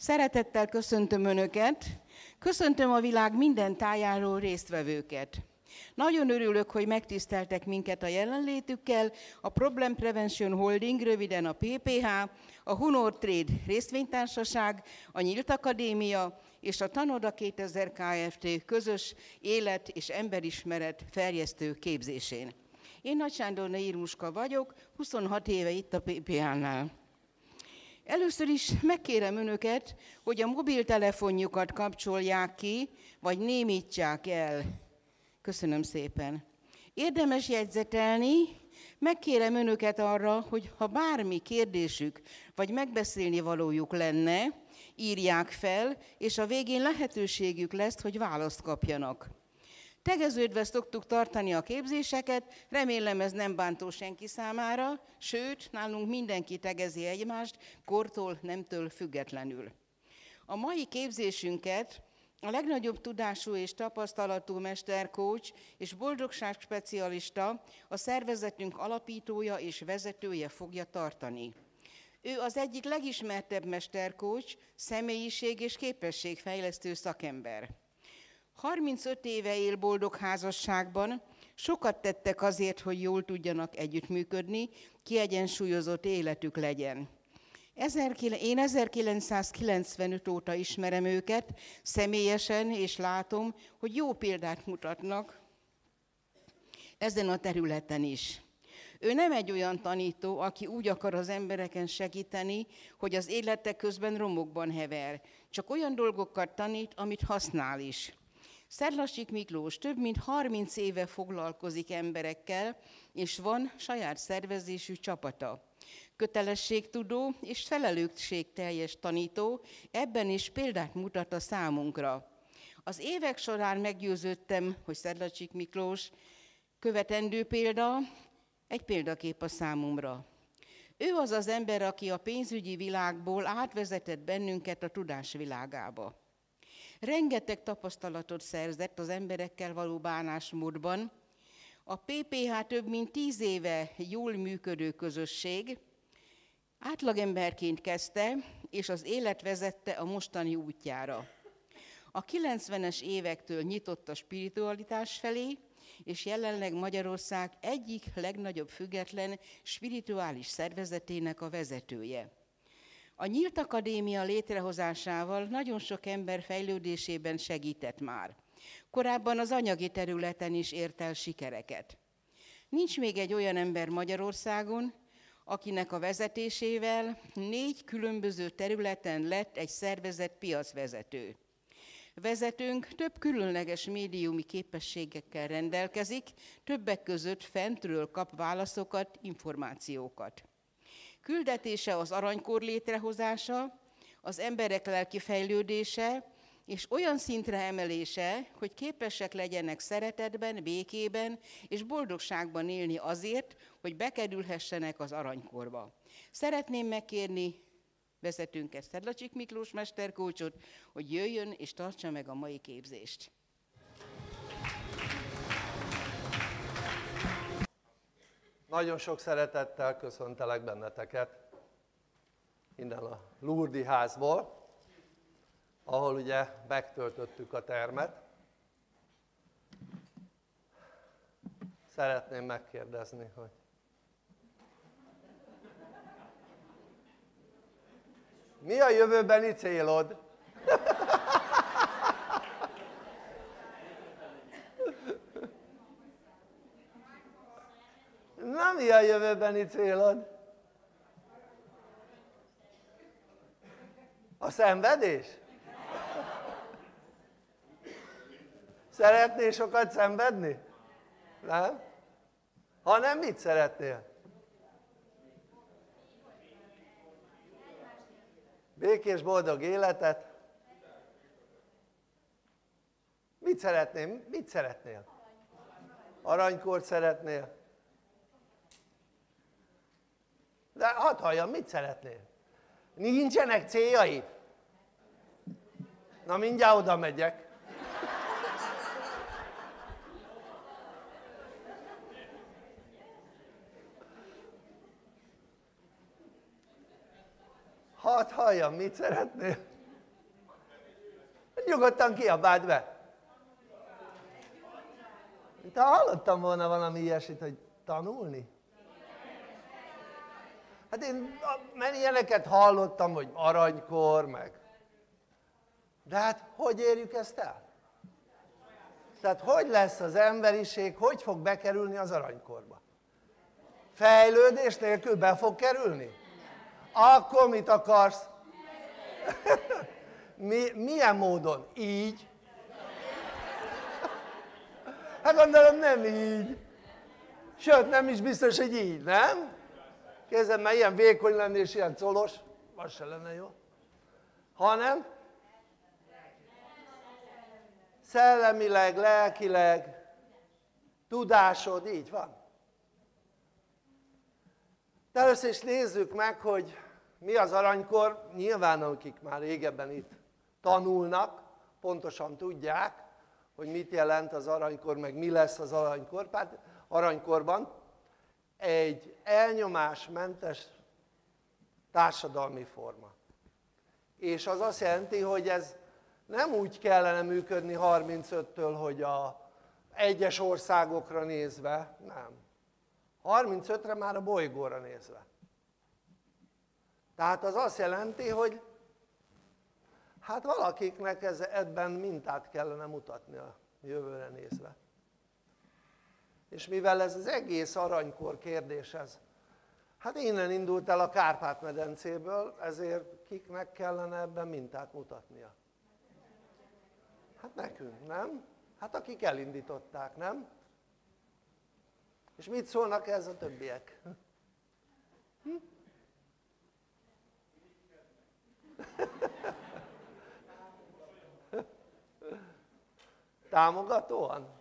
Szeretettel köszöntöm Önöket, köszöntöm a világ minden tájáról résztvevőket. Nagyon örülök, hogy megtiszteltek minket a jelenlétükkel, a Problem Prevention Holding, röviden a PPH, a Hunor Trade részvénytársaság, a Nyílt Akadémia és a Tanoda 2000 Kft. közös élet és emberismeret ferjesztő képzésén. Én Nagy Sándor Neírmuska vagyok, 26 éve itt a PPH-nál. Először is megkérem önöket, hogy a mobiltelefonjukat kapcsolják ki, vagy némítsák el. Köszönöm szépen. Érdemes jegyzetelni, megkérem önöket arra, hogy ha bármi kérdésük, vagy megbeszélni valójuk lenne, írják fel, és a végén lehetőségük lesz, hogy választ kapjanak. Tegeződve szoktuk tartani a képzéseket, remélem ez nem bántó senki számára, sőt, nálunk mindenki tegezi egymást, kortól, nemtől függetlenül. A mai képzésünket a legnagyobb tudású és tapasztalatú mesterkócs és boldogság specialista, a szervezetünk alapítója és vezetője fogja tartani. Ő az egyik legismertebb mesterkócs, személyiség és képességfejlesztő szakember. 35 éve él boldog házasságban, sokat tettek azért, hogy jól tudjanak együttműködni, kiegyensúlyozott életük legyen. Én 1995 óta ismerem őket személyesen, és látom, hogy jó példát mutatnak ezen a területen is. Ő nem egy olyan tanító, aki úgy akar az embereken segíteni, hogy az élete közben romokban hever. Csak olyan dolgokat tanít, amit használ is. Szerlasik Miklós több mint 30 éve foglalkozik emberekkel, és van saját szervezésű csapata. Kötelességtudó és felelősségteljes tanító, ebben is példát mutat a számunkra. Az évek során meggyőződtem, hogy Szerlacsik Miklós követendő példa, egy példakép a számomra. Ő az az ember, aki a pénzügyi világból átvezetett bennünket a tudás világába. Rengeteg tapasztalatot szerzett az emberekkel való bánásmódban. A PPH több mint tíz éve jól működő közösség, átlagemberként kezdte, és az élet vezette a mostani útjára. A 90-es évektől nyitott a spiritualitás felé, és jelenleg Magyarország egyik legnagyobb független spirituális szervezetének a vezetője. A Nyílt Akadémia létrehozásával nagyon sok ember fejlődésében segített már. Korábban az anyagi területen is ért el sikereket. Nincs még egy olyan ember Magyarországon, akinek a vezetésével négy különböző területen lett egy szervezet piacvezető. Vezetőnk több különleges médiumi képességekkel rendelkezik, többek között fentről kap válaszokat, információkat. Küldetése az aranykor létrehozása, az emberek lelki fejlődése, és olyan szintre emelése, hogy képesek legyenek szeretetben, békében és boldogságban élni azért, hogy bekerülhessenek az aranykorba. Szeretném megkérni vezetőnket, Szedlacsik Miklós mesterkócsot, hogy jöjjön és tartsa meg a mai képzést. Nagyon sok szeretettel köszöntelek benneteket innen a Lurdi házból, ahol ugye megtöltöttük a termet. Szeretném megkérdezni, hogy mi a jövőbeni célod? Na mi a jövőbeni célod? A szenvedés? Szeretnél sokat szenvedni? Nem? Ha nem, mit szeretnél? Békés, boldog életet? Mit szeretnél? Mit szeretnél? Aranykort szeretnél? De hadd halljam, mit szeretnél? Nincsenek céljaid? Na mindjárt oda megyek. Hadd halljam, mit szeretnél? Nyugodtan kiabáld be. Mint ha hallottam volna valami ilyesmit, hogy tanulni. Hát én mert ilyeneket hallottam, hogy aranykor, meg. De hát hogy érjük ezt el? Tehát hogy lesz az emberiség, hogy fog bekerülni az aranykorba? Fejlődés nélkül be fog kerülni? Akkor mit akarsz? Mi, milyen módon? Így? Hát gondolom nem így. Sőt, nem is biztos, hogy így, nem? Kézzel mert ilyen vékony lenni és ilyen colos, az se lenne jó. Hanem szellemileg, lelkileg, tudásod, így van. De először is nézzük meg, hogy mi az aranykor, nyilván akik már régebben itt tanulnak, pontosan tudják, hogy mit jelent az aranykor, meg mi lesz az aranykor, hát aranykorban egy elnyomásmentes társadalmi forma. És az azt jelenti, hogy ez nem úgy kellene működni 35-től, hogy a egyes országokra nézve, nem. 35-re már a bolygóra nézve. Tehát az azt jelenti, hogy hát valakiknek ez, ebben mintát kellene mutatni a jövőre nézve. És mivel ez az egész aranykor kérdés, ez, hát innen indult el a Kárpát-medencéből, ezért kiknek kellene ebben mintát mutatnia? Hát nekünk, nem? Hát akik elindították, nem? És mit szólnak ez a többiek? Hm? Támogatóan?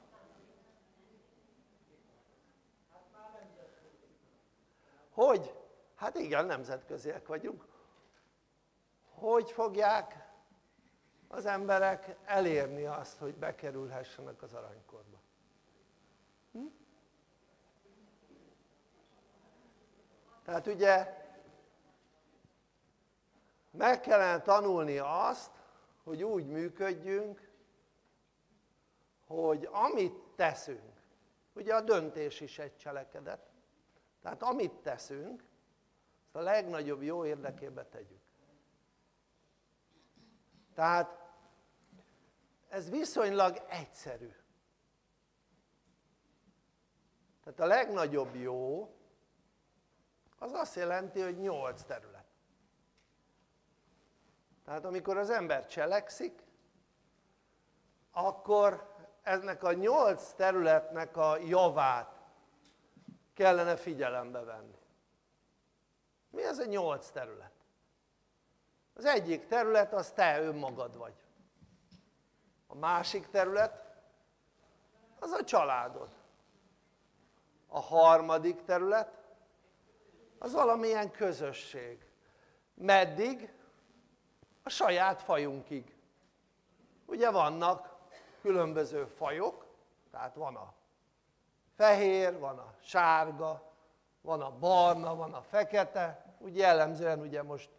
Hogy? Hát igen, nemzetköziek vagyunk. Hogy fogják az emberek elérni azt, hogy bekerülhessenek az aranykorba? Hm? Tehát ugye meg kellene tanulni azt, hogy úgy működjünk, hogy amit teszünk, ugye a döntés is egy cselekedet, tehát amit teszünk, azt a legnagyobb jó érdekébe tegyük. Tehát ez viszonylag egyszerű. Tehát a legnagyobb jó, az azt jelenti, hogy nyolc terület. Tehát amikor az ember cselekszik, akkor ennek a nyolc területnek a javát kellene figyelembe venni. Mi ez a nyolc terület? Az egyik terület az te önmagad vagy. A másik terület az a családod. A harmadik terület az valamilyen közösség. Meddig? A saját fajunkig. Ugye vannak különböző fajok, tehát van a fehér, van a sárga, van a barna, van a fekete, úgy jellemzően ugye most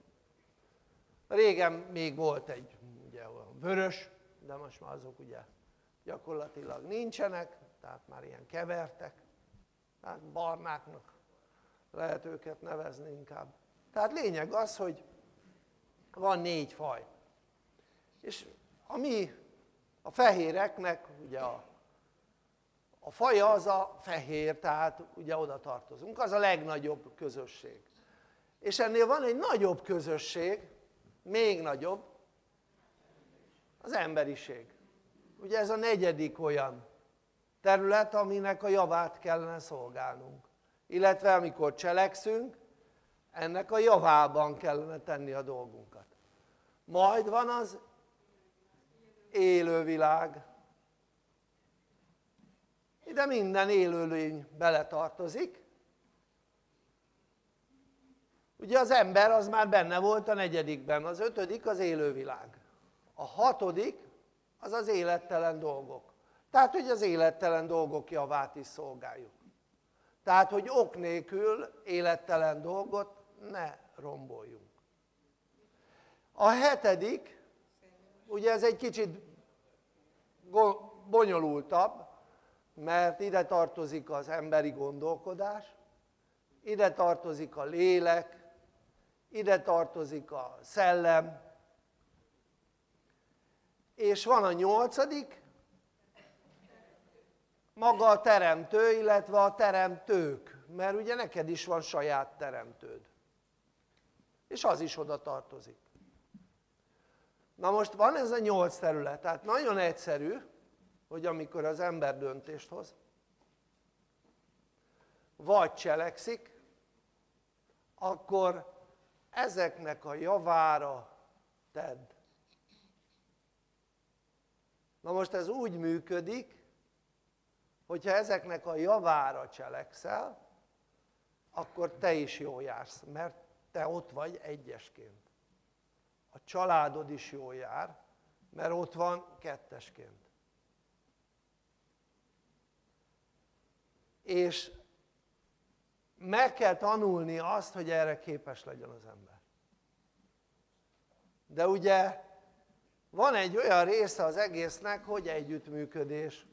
régen még volt egy ugye vörös, de most már azok ugye gyakorlatilag nincsenek, tehát már ilyen kevertek, tehát barnáknak lehet őket nevezni inkább. Tehát lényeg az, hogy van négy faj. És a mi, a fehéreknek ugye a a faja az a fehér, tehát ugye oda tartozunk, az a legnagyobb közösség. És ennél van egy nagyobb közösség, még nagyobb, az emberiség. Ugye ez a negyedik olyan terület, aminek a javát kellene szolgálnunk. Illetve amikor cselekszünk, ennek a javában kellene tenni a dolgunkat. Majd van az élővilág, ide minden élőlény beletartozik. Ugye az ember az már benne volt a negyedikben, az ötödik az élővilág. A hatodik az az élettelen dolgok. Tehát, hogy az élettelen dolgok javát is szolgáljuk. Tehát, hogy ok nélkül élettelen dolgot ne romboljunk. A hetedik, ugye ez egy kicsit bonyolultabb, mert ide tartozik az emberi gondolkodás, ide tartozik a lélek, ide tartozik a szellem, és van a nyolcadik, maga a teremtő, illetve a teremtők, mert ugye neked is van saját teremtőd. És az is oda tartozik. Na most van ez a nyolc terület, tehát nagyon egyszerű, hogy amikor az ember döntést hoz, vagy cselekszik, akkor ezeknek a javára tedd. Na most ez úgy működik, hogyha ezeknek a javára cselekszel, akkor te is jól jársz, mert te ott vagy egyesként. A családod is jól jár, mert ott van kettesként. És meg kell tanulni azt, hogy erre képes legyen az ember. De ugye van egy olyan része az egésznek, hogy együttműködés.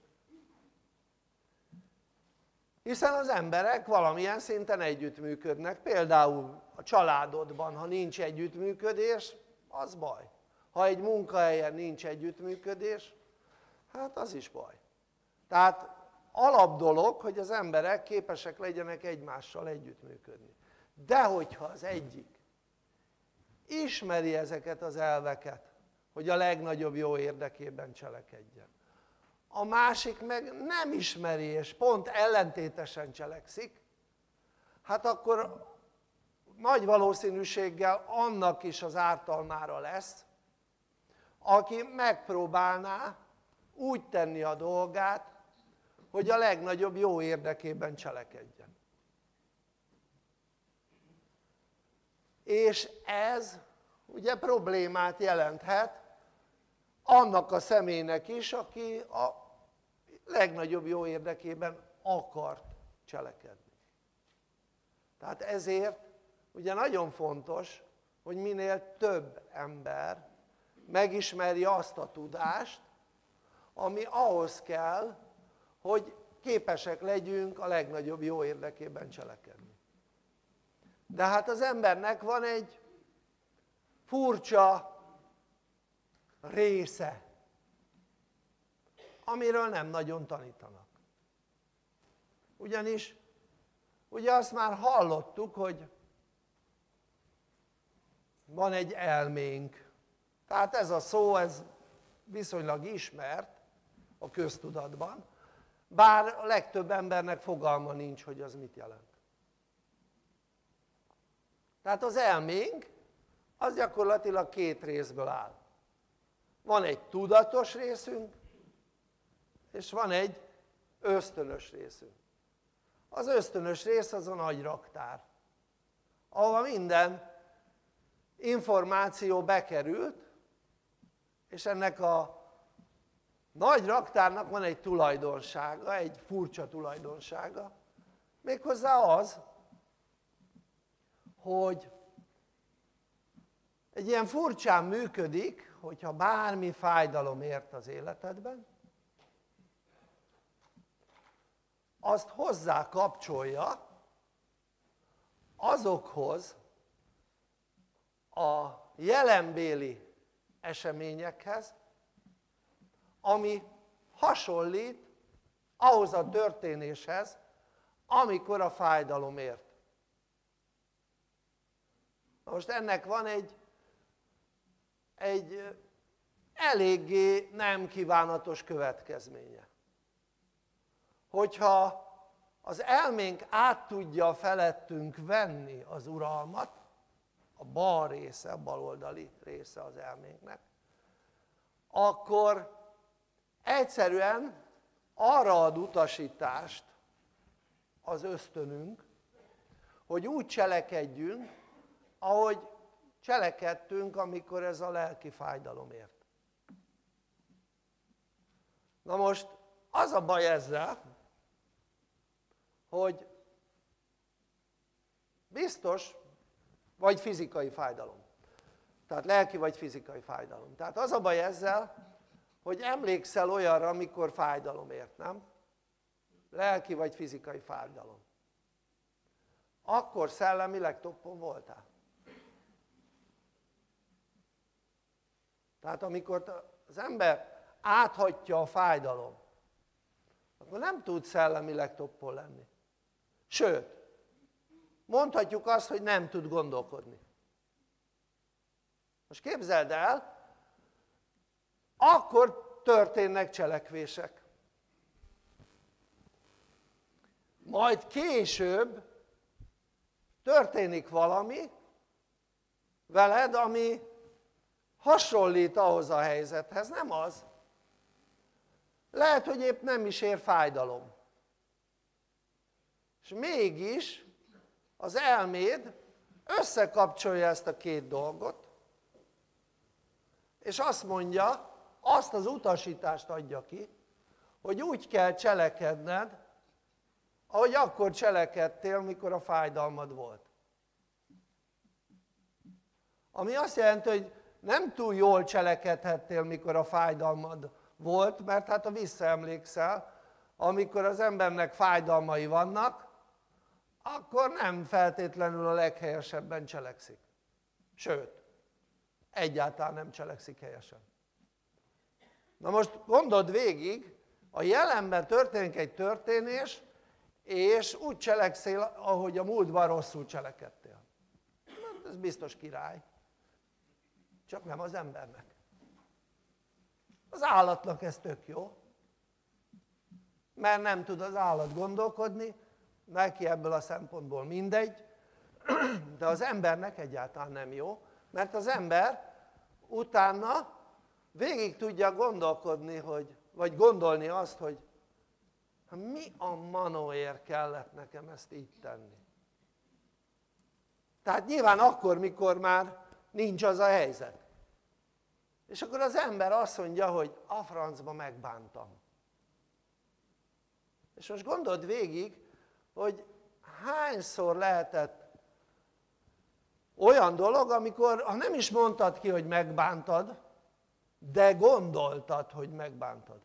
Hiszen az emberek valamilyen szinten együttműködnek, például a családodban, ha nincs együttműködés, az baj. Ha egy munkahelyen nincs együttműködés, hát az is baj. Tehát alap dolog, hogy az emberek képesek legyenek egymással együttműködni. De hogyha az egyik ismeri ezeket az elveket, hogy a legnagyobb jó érdekében cselekedjen. A másik meg nem ismeri, és pont ellentétesen cselekszik, hát akkor nagy valószínűséggel annak is az ártalmára lesz, aki megpróbálná úgy tenni a dolgát, hogy a legnagyobb jó érdekében cselekedjen. És ez ugye problémát jelenthet annak a személynek is, aki a legnagyobb jó érdekében akart cselekedni. Tehát ezért ugye nagyon fontos, hogy minél több ember megismerje azt a tudást, ami ahhoz kell, hogy képesek legyünk a legnagyobb jó érdekében cselekedni. De hát az embernek van egy furcsa része, amiről nem nagyon tanítanak. Ugyanis, ugye azt már hallottuk, hogy van egy elménk. Tehát ez a szó, ez viszonylag ismert a köztudatban, bár a legtöbb embernek fogalma nincs, hogy az mit jelent. Tehát az elménk, az gyakorlatilag két részből áll. Van egy tudatos részünk, és van egy ösztönös részünk. Az ösztönös rész az a nagy raktár, ahova minden információ bekerült, és ennek a nagy raktárnak van egy tulajdonsága, egy furcsa tulajdonsága, méghozzá az, hogy egy ilyen furcsán működik, hogyha bármi fájdalom ért az életedben, azt hozzá kapcsolja azokhoz a jelenbéli eseményekhez, ami hasonlít ahhoz a történéshez, amikor a fájdalom ért. Most ennek van egy, egy eléggé nem kívánatos következménye. Hogyha az elménk át tudja felettünk venni az uralmat, a bal része, a baloldali része az elménknek, akkor egyszerűen arra ad utasítást az ösztönünk, hogy úgy cselekedjünk, ahogy cselekedtünk, amikor ez a lelki fájdalom ért. Na most az a baj ezzel, hogy biztos, vagy fizikai fájdalom. Tehát lelki vagy fizikai fájdalom. Tehát az a baj ezzel, hogy emlékszel olyanra, amikor fájdalom ért, nem? Lelki vagy fizikai fájdalom. Akkor szellemileg toppon voltál. Tehát amikor az ember áthatja a fájdalom, akkor nem tud szellemileg toppon lenni. Sőt, mondhatjuk azt, hogy nem tud gondolkodni. Most képzeld el, akkor történnek cselekvések. Majd később történik valami veled, ami hasonlít ahhoz a helyzethez, nem az. Lehet, hogy épp nem is ér fájdalom. És mégis az elméd összekapcsolja ezt a két dolgot, és azt mondja, azt az utasítást adja ki, hogy úgy kell cselekedned, ahogy akkor cselekedtél, mikor a fájdalmad volt. Ami azt jelenti, hogy nem túl jól cselekedhettél, mikor a fájdalmad volt, mert hát ha visszaemlékszel, amikor az embernek fájdalmai vannak, akkor nem feltétlenül a leghelyesebben cselekszik. Sőt, egyáltalán nem cselekszik helyesen. Na most gondold végig, a jelenben történik egy történés, és úgy cselekszél, ahogy a múltban rosszul cselekedtél. Na, ez biztos király. Csak nem az embernek. Az állatnak ez tök jó, mert nem tud az állat gondolkodni, neki ebből a szempontból mindegy, de az embernek egyáltalán nem jó, mert az ember utána végig tudja gondolkodni, hogy, vagy gondolni azt, hogy mi a manóért kellett nekem ezt így tenni. Tehát nyilván akkor, mikor már nincs az a helyzet. És akkor az ember azt mondja, hogy a francba megbántam. És most gondold végig, hogy hányszor lehetett olyan dolog, amikor, ha nem is mondtad ki, hogy megbántad, de gondoltad, hogy megbántad.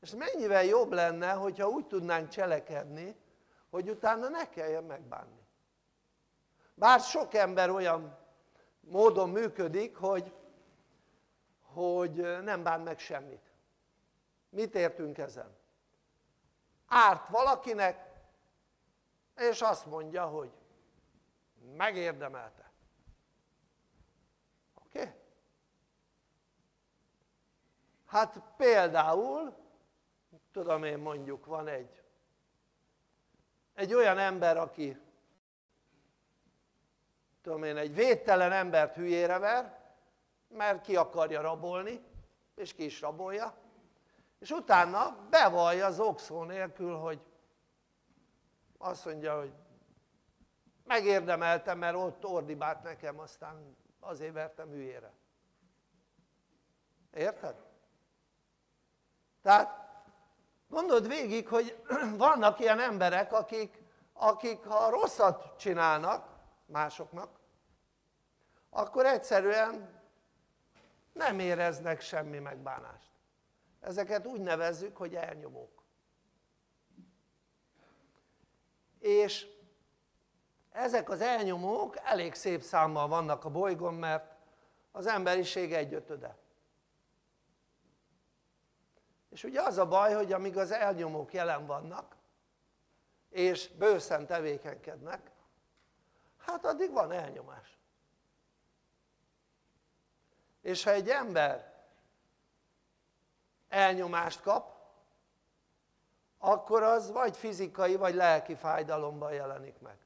És mennyivel jobb lenne, hogyha úgy tudnánk cselekedni, hogy utána ne kelljen megbánni. Bár sok ember olyan módon működik, hogy, hogy nem bán meg semmit. Mit értünk ezen? Árt valakinek, és azt mondja, hogy megérdemelte. Oké? Okay? Hát például, tudom én mondjuk van egy, egy olyan ember, aki tudom én, egy védtelen embert hülyére ver, mert ki akarja rabolni, és ki is rabolja, és utána bevallja az okszó nélkül, hogy azt mondja, hogy megérdemeltem, mert ott ordibált nekem, aztán azért vertem hülyére. Érted? Tehát gondold végig, hogy vannak ilyen emberek, akik, akik ha rosszat csinálnak másoknak, akkor egyszerűen nem éreznek semmi megbánást. Ezeket úgy nevezzük, hogy elnyomók. És ezek az elnyomók elég szép számmal vannak a bolygón, mert az emberiség egyötöde. És ugye az a baj, hogy amíg az elnyomók jelen vannak, és bőszen tevékenykednek, hát addig van elnyomás. És ha egy ember elnyomást kap, akkor az vagy fizikai, vagy lelki fájdalomban jelenik meg.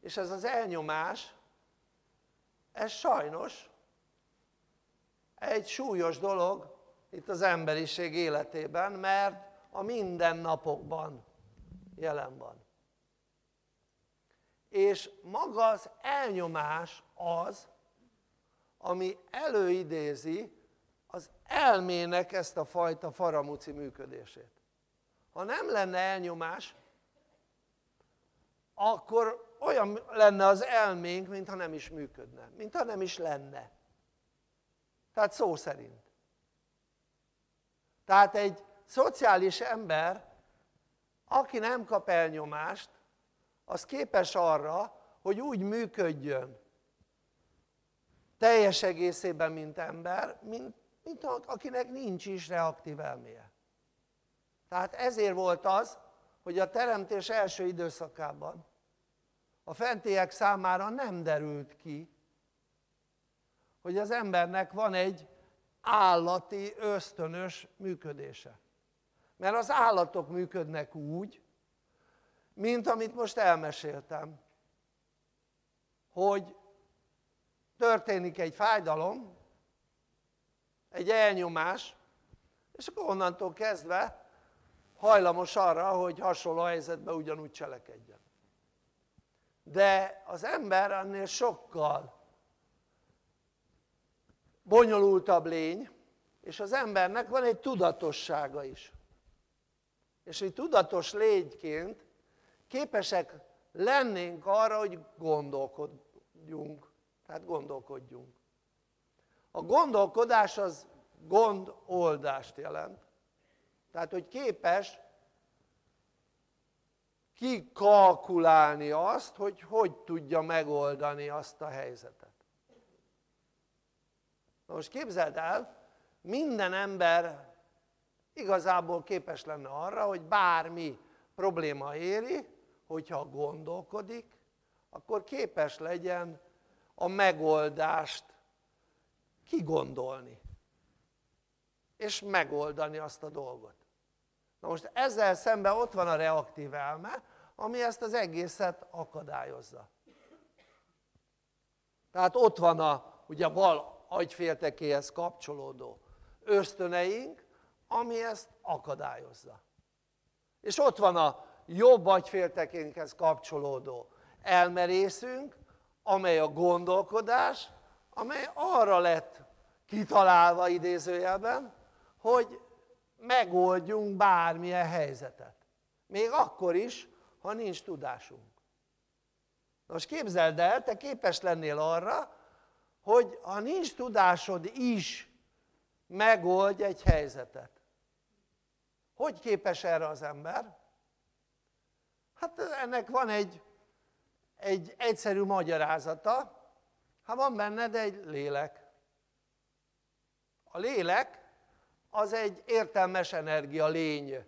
És ez az elnyomás, ez sajnos egy súlyos dolog itt az emberiség életében, mert a mindennapokban jelen van. És maga az elnyomás az, ami előidézi az elmének ezt a fajta faramuci működését. Ha nem lenne elnyomás, akkor olyan lenne az elménk, mintha nem is működne, mintha nem is lenne. Tehát szó szerint. Tehát egy szociális ember, aki nem kap elnyomást, az képes arra, hogy úgy működjön teljes egészében, mint ember, mint, mint akinek nincs is reaktív elméje. Tehát ezért volt az, hogy a teremtés első időszakában a fentiek számára nem derült ki, hogy az embernek van egy állati, ösztönös működése. Mert az állatok működnek úgy, mint amit most elmeséltem, hogy történik egy fájdalom, egy elnyomás, és akkor onnantól kezdve hajlamos arra, hogy hasonló helyzetben ugyanúgy cselekedjen. De az ember annél sokkal bonyolultabb lény, és az embernek van egy tudatossága is. És mi tudatos lényként képesek lennénk arra, hogy gondolkodjunk. Tehát gondolkodjunk. A gondolkodás az gondoldást jelent. Tehát, hogy képes kikalkulálni azt, hogy hogy tudja megoldani azt a helyzetet. Na most képzeld el, minden ember igazából képes lenne arra, hogy bármi probléma éri, hogyha gondolkodik, akkor képes legyen a megoldást kigondolni, és megoldani azt a dolgot. Na most ezzel szemben ott van a reaktív elme, ami ezt az egészet akadályozza. Tehát ott van a, ugye a bal agyféltekéhez kapcsolódó ösztöneink, ami ezt akadályozza. És ott van a jobb agyféltekénkhez kapcsolódó elmerészünk, amely a gondolkodás, amely arra lett kitalálva idézőjelben, hogy megoldjunk bármilyen helyzetet. Még akkor is, ha nincs tudásunk. Most képzeld el, te képes lennél arra, hogy ha nincs tudásod is, megoldj egy helyzetet. Hogy képes erre az ember? Hát ennek van egy, egy egyszerű magyarázata, ha van benned egy lélek. A lélek az egy értelmes energia lény.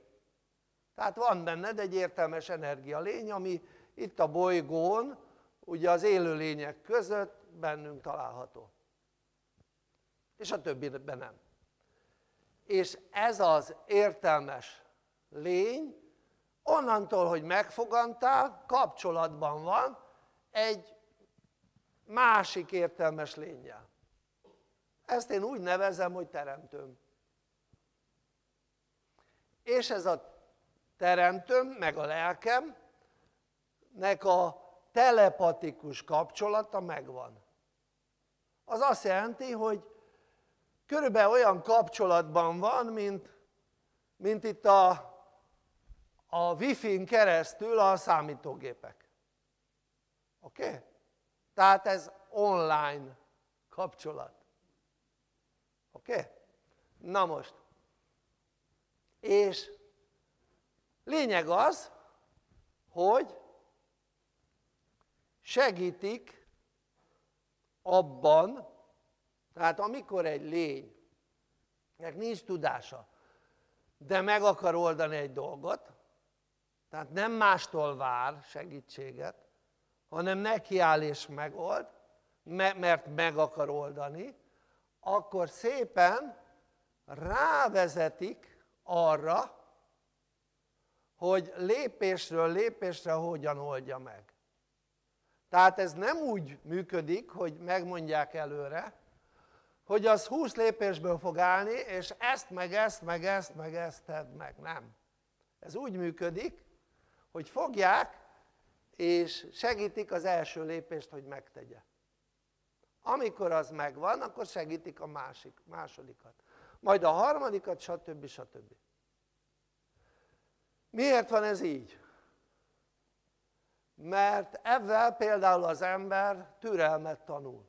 Tehát van benned egy értelmes energia lény, ami itt a bolygón, ugye az élőlények között bennünk található. És a többiben nem. És ez az értelmes lény, onnantól, hogy megfogantál, kapcsolatban van egy másik értelmes lényel. Ezt én úgy nevezem, hogy teremtőm. És ez a teremtőm, meg a lelkem, nek a telepatikus kapcsolata megvan. Az azt jelenti, hogy körülbelül olyan kapcsolatban van, mint, mint itt a, a wifi-n keresztül a számítógépek. Oké? Okay? Tehát ez online kapcsolat. Oké? Okay? Na most. És lényeg az, hogy segítik abban, tehát amikor egy lény, nincs tudása, de meg akar oldani egy dolgot, tehát nem mástól vár segítséget, hanem nekiáll és megold, mert meg akar oldani, akkor szépen rávezetik arra, hogy lépésről lépésre hogyan oldja meg. Tehát ez nem úgy működik, hogy megmondják előre, hogy az 20 lépésből fog állni, és ezt, meg ezt, meg ezt, meg ezt tedd meg. Nem. Ez úgy működik, hogy fogják, és segítik az első lépést, hogy megtegye. Amikor az megvan, akkor segítik a másik, másodikat. Majd a harmadikat, stb. stb. Miért van ez így? Mert ezzel például az ember türelmet tanul.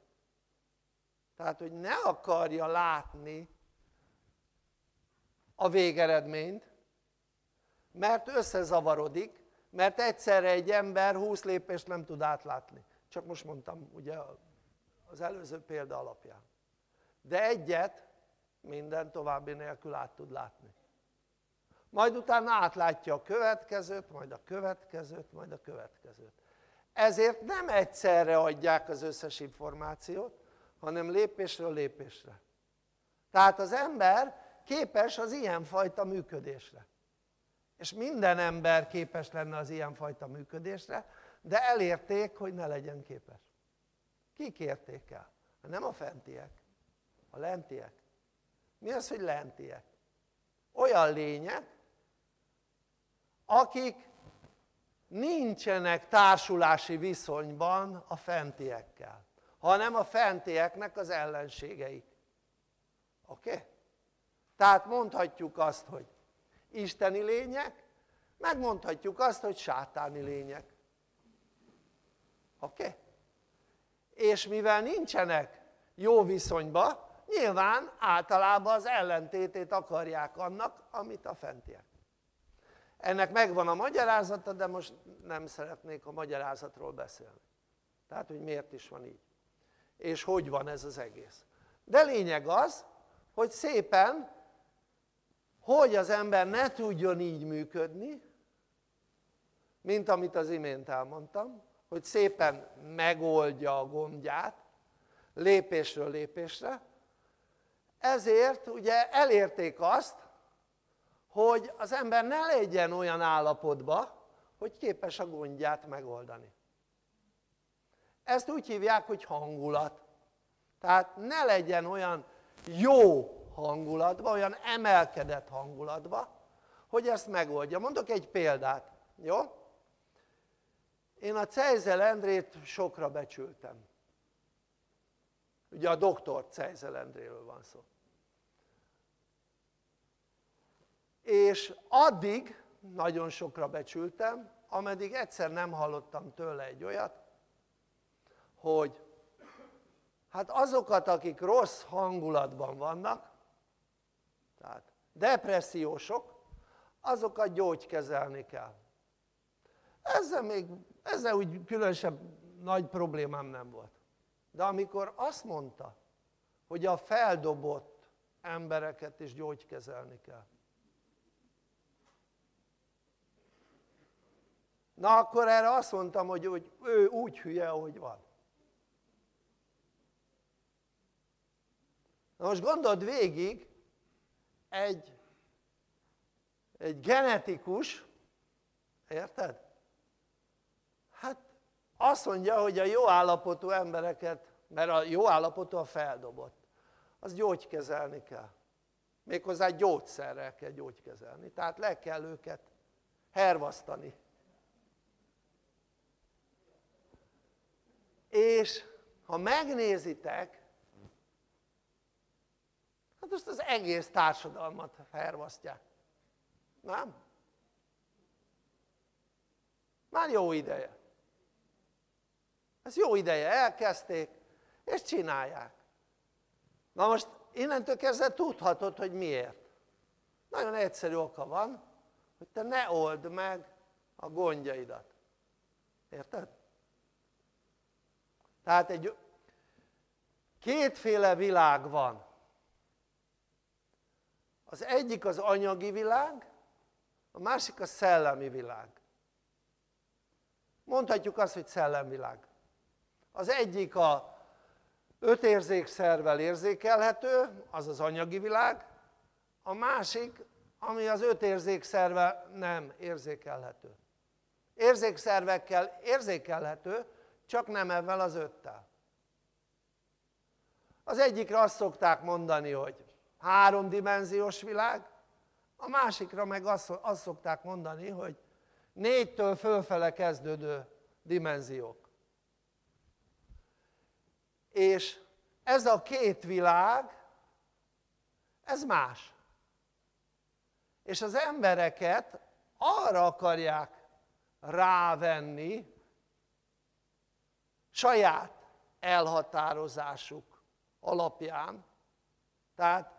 Tehát, hogy ne akarja látni a végeredményt, mert összezavarodik, mert egyszerre egy ember 20 lépést nem tud átlátni. Csak most mondtam ugye az előző példa alapján. De egyet minden további nélkül át tud látni. Majd utána átlátja a következőt, majd a következőt, majd a következőt. Ezért nem egyszerre adják az összes információt, hanem lépésről lépésre. Tehát az ember képes az ilyenfajta működésre. És minden ember képes lenne az ilyenfajta működésre, de elérték, hogy ne legyen képes. Kik érték el? Nem a fentiek, a lentiek. Mi az, hogy lentiek? Olyan lények, akik nincsenek társulási viszonyban a fentiekkel, hanem a fentieknek az ellenségeik. Oké? Okay? Tehát mondhatjuk azt, hogy isteni lények, megmondhatjuk azt, hogy sátáni lények. Oké? Okay? És mivel nincsenek jó viszonyba, nyilván általában az ellentétét akarják annak, amit a fentiek. Ennek megvan a magyarázata, de most nem szeretnék a magyarázatról beszélni. Tehát, hogy miért is van így. És hogy van ez az egész. De lényeg az, hogy szépen, hogy az ember ne tudjon így működni, mint amit az imént elmondtam, hogy szépen megoldja a gondját, lépésről lépésre, ezért ugye elérték azt, hogy az ember ne legyen olyan állapotban, hogy képes a gondját megoldani. Ezt úgy hívják, hogy hangulat. Tehát ne legyen olyan jó hangulatban, olyan emelkedett hangulatban, hogy ezt megoldja. Mondok egy példát, jó? Én a Cejzel Endrét sokra becsültem. Ugye a doktor Cejzel Endréről van szó. És addig nagyon sokra becsültem, ameddig egyszer nem hallottam tőle egy olyat, hogy hát azokat, akik rossz hangulatban vannak, tehát depressziósok, azokat gyógykezelni kell. Ezzel még, ezzel úgy különösebb nagy problémám nem volt. De amikor azt mondta, hogy a feldobott embereket is gyógykezelni kell, Na akkor erre azt mondtam, hogy, hogy ő úgy hülye, ahogy van. Na most gondold végig, egy, egy genetikus, érted? Hát azt mondja, hogy a jó állapotú embereket, mert a jó állapotú a feldobott, az gyógykezelni kell. Méghozzá gyógyszerrel kell gyógykezelni. Tehát le kell őket hervasztani. És ha megnézitek, hát most az egész társadalmat felvasztják. Nem? Már jó ideje. Ez jó ideje, elkezdték, és csinálják. Na most innentől kezdve tudhatod, hogy miért. Nagyon egyszerű oka van, hogy te ne old meg a gondjaidat. Érted? Tehát egy kétféle világ van. Az egyik az anyagi világ, a másik a szellemi világ. Mondhatjuk azt, hogy szellemvilág. Az egyik a öt érzékszervel érzékelhető, az az anyagi világ, a másik, ami az öt érzékszervel nem érzékelhető. Érzékszervekkel érzékelhető, csak nem ebben az öttel. Az egyikre azt szokták mondani, hogy háromdimenziós világ, a másikra meg azt, azt szokták mondani, hogy négytől fölfele kezdődő dimenziók. És ez a két világ, ez más. És az embereket arra akarják rávenni, saját elhatározásuk alapján. Tehát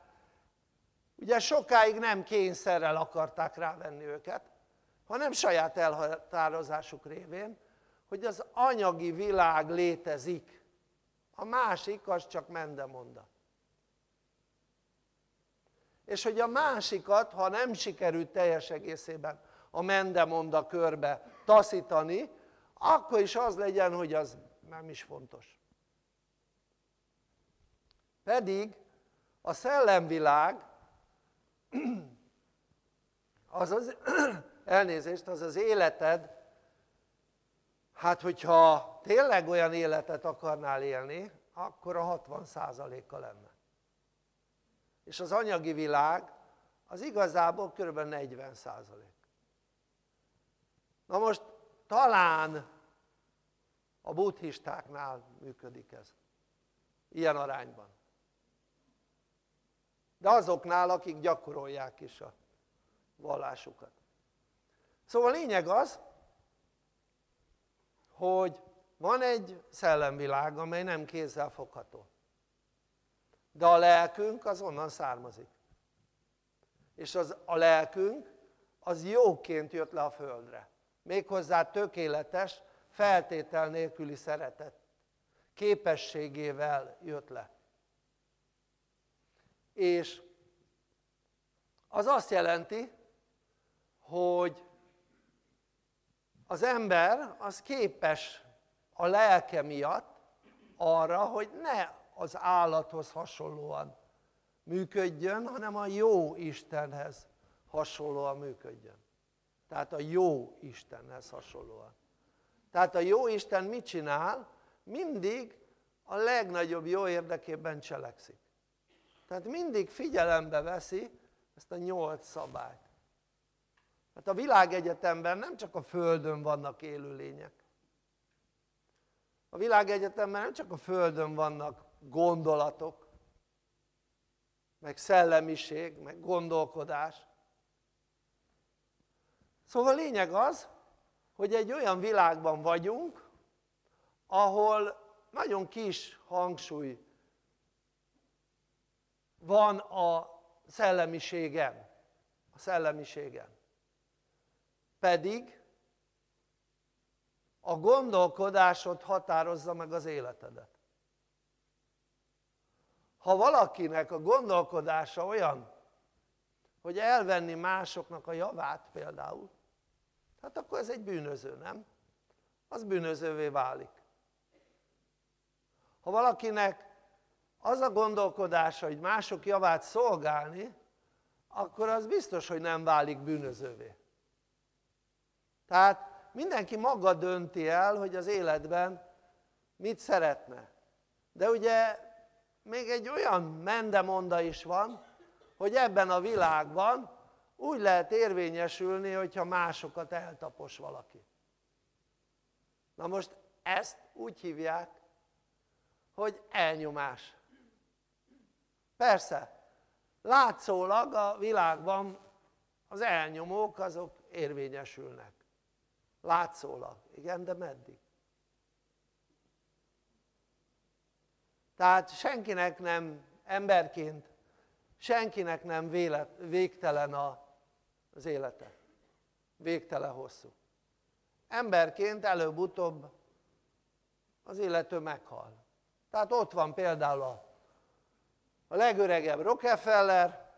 ugye sokáig nem kényszerrel akarták rávenni őket, hanem saját elhatározásuk révén, hogy az anyagi világ létezik. A másik az csak mendemonda. És hogy a másikat, ha nem sikerült teljes egészében a mendemonda körbe taszítani, akkor is az legyen, hogy az nem is fontos. Pedig a szellemvilág az az, elnézést, az az életed, hát hogyha tényleg olyan életet akarnál élni, akkor a 60%-a lenne. És az anyagi világ az igazából kb. 40%. Na most talán a buddhistáknál működik ez. Ilyen arányban. De azoknál, akik gyakorolják is a vallásukat. Szóval a lényeg az, hogy van egy szellemvilág, amely nem kézzel fogható. De a lelkünk az onnan származik. És az, a lelkünk az jóként jött le a földre. Méghozzá tökéletes, feltétel nélküli szeretet képességével jött le. És az azt jelenti, hogy az ember az képes a lelke miatt arra, hogy ne az állathoz hasonlóan működjön, hanem a jó Istenhez hasonlóan működjön. Tehát a jó Istenhez hasonlóan. Tehát a jó Isten mit csinál? Mindig a legnagyobb jó érdekében cselekszik. Tehát mindig figyelembe veszi ezt a nyolc szabályt. Hát a világegyetemben nem csak a Földön vannak élőlények. A világegyetemben nem csak a Földön vannak gondolatok, meg szellemiség, meg gondolkodás. Szóval a lényeg az, hogy egy olyan világban vagyunk, ahol nagyon kis hangsúly van a szellemiségen, a szellemiségen. Pedig a gondolkodásod határozza meg az életedet. Ha valakinek a gondolkodása olyan, hogy elvenni másoknak a javát például, hát akkor ez egy bűnöző, nem? Az bűnözővé válik. Ha valakinek az a gondolkodása, hogy mások javát szolgálni, akkor az biztos, hogy nem válik bűnözővé. Tehát mindenki maga dönti el, hogy az életben mit szeretne. De ugye még egy olyan mendemonda is van, hogy ebben a világban úgy lehet érvényesülni, hogyha másokat eltapos valaki. Na most ezt úgy hívják, hogy elnyomás. Persze, látszólag a világban az elnyomók azok érvényesülnek. Látszólag. Igen, de meddig? Tehát senkinek nem, emberként, senkinek nem vélet, végtelen a, az élete. Végtelen hosszú. Emberként előbb-utóbb az illető meghal. Tehát ott van például a, a legöregebb Rockefeller,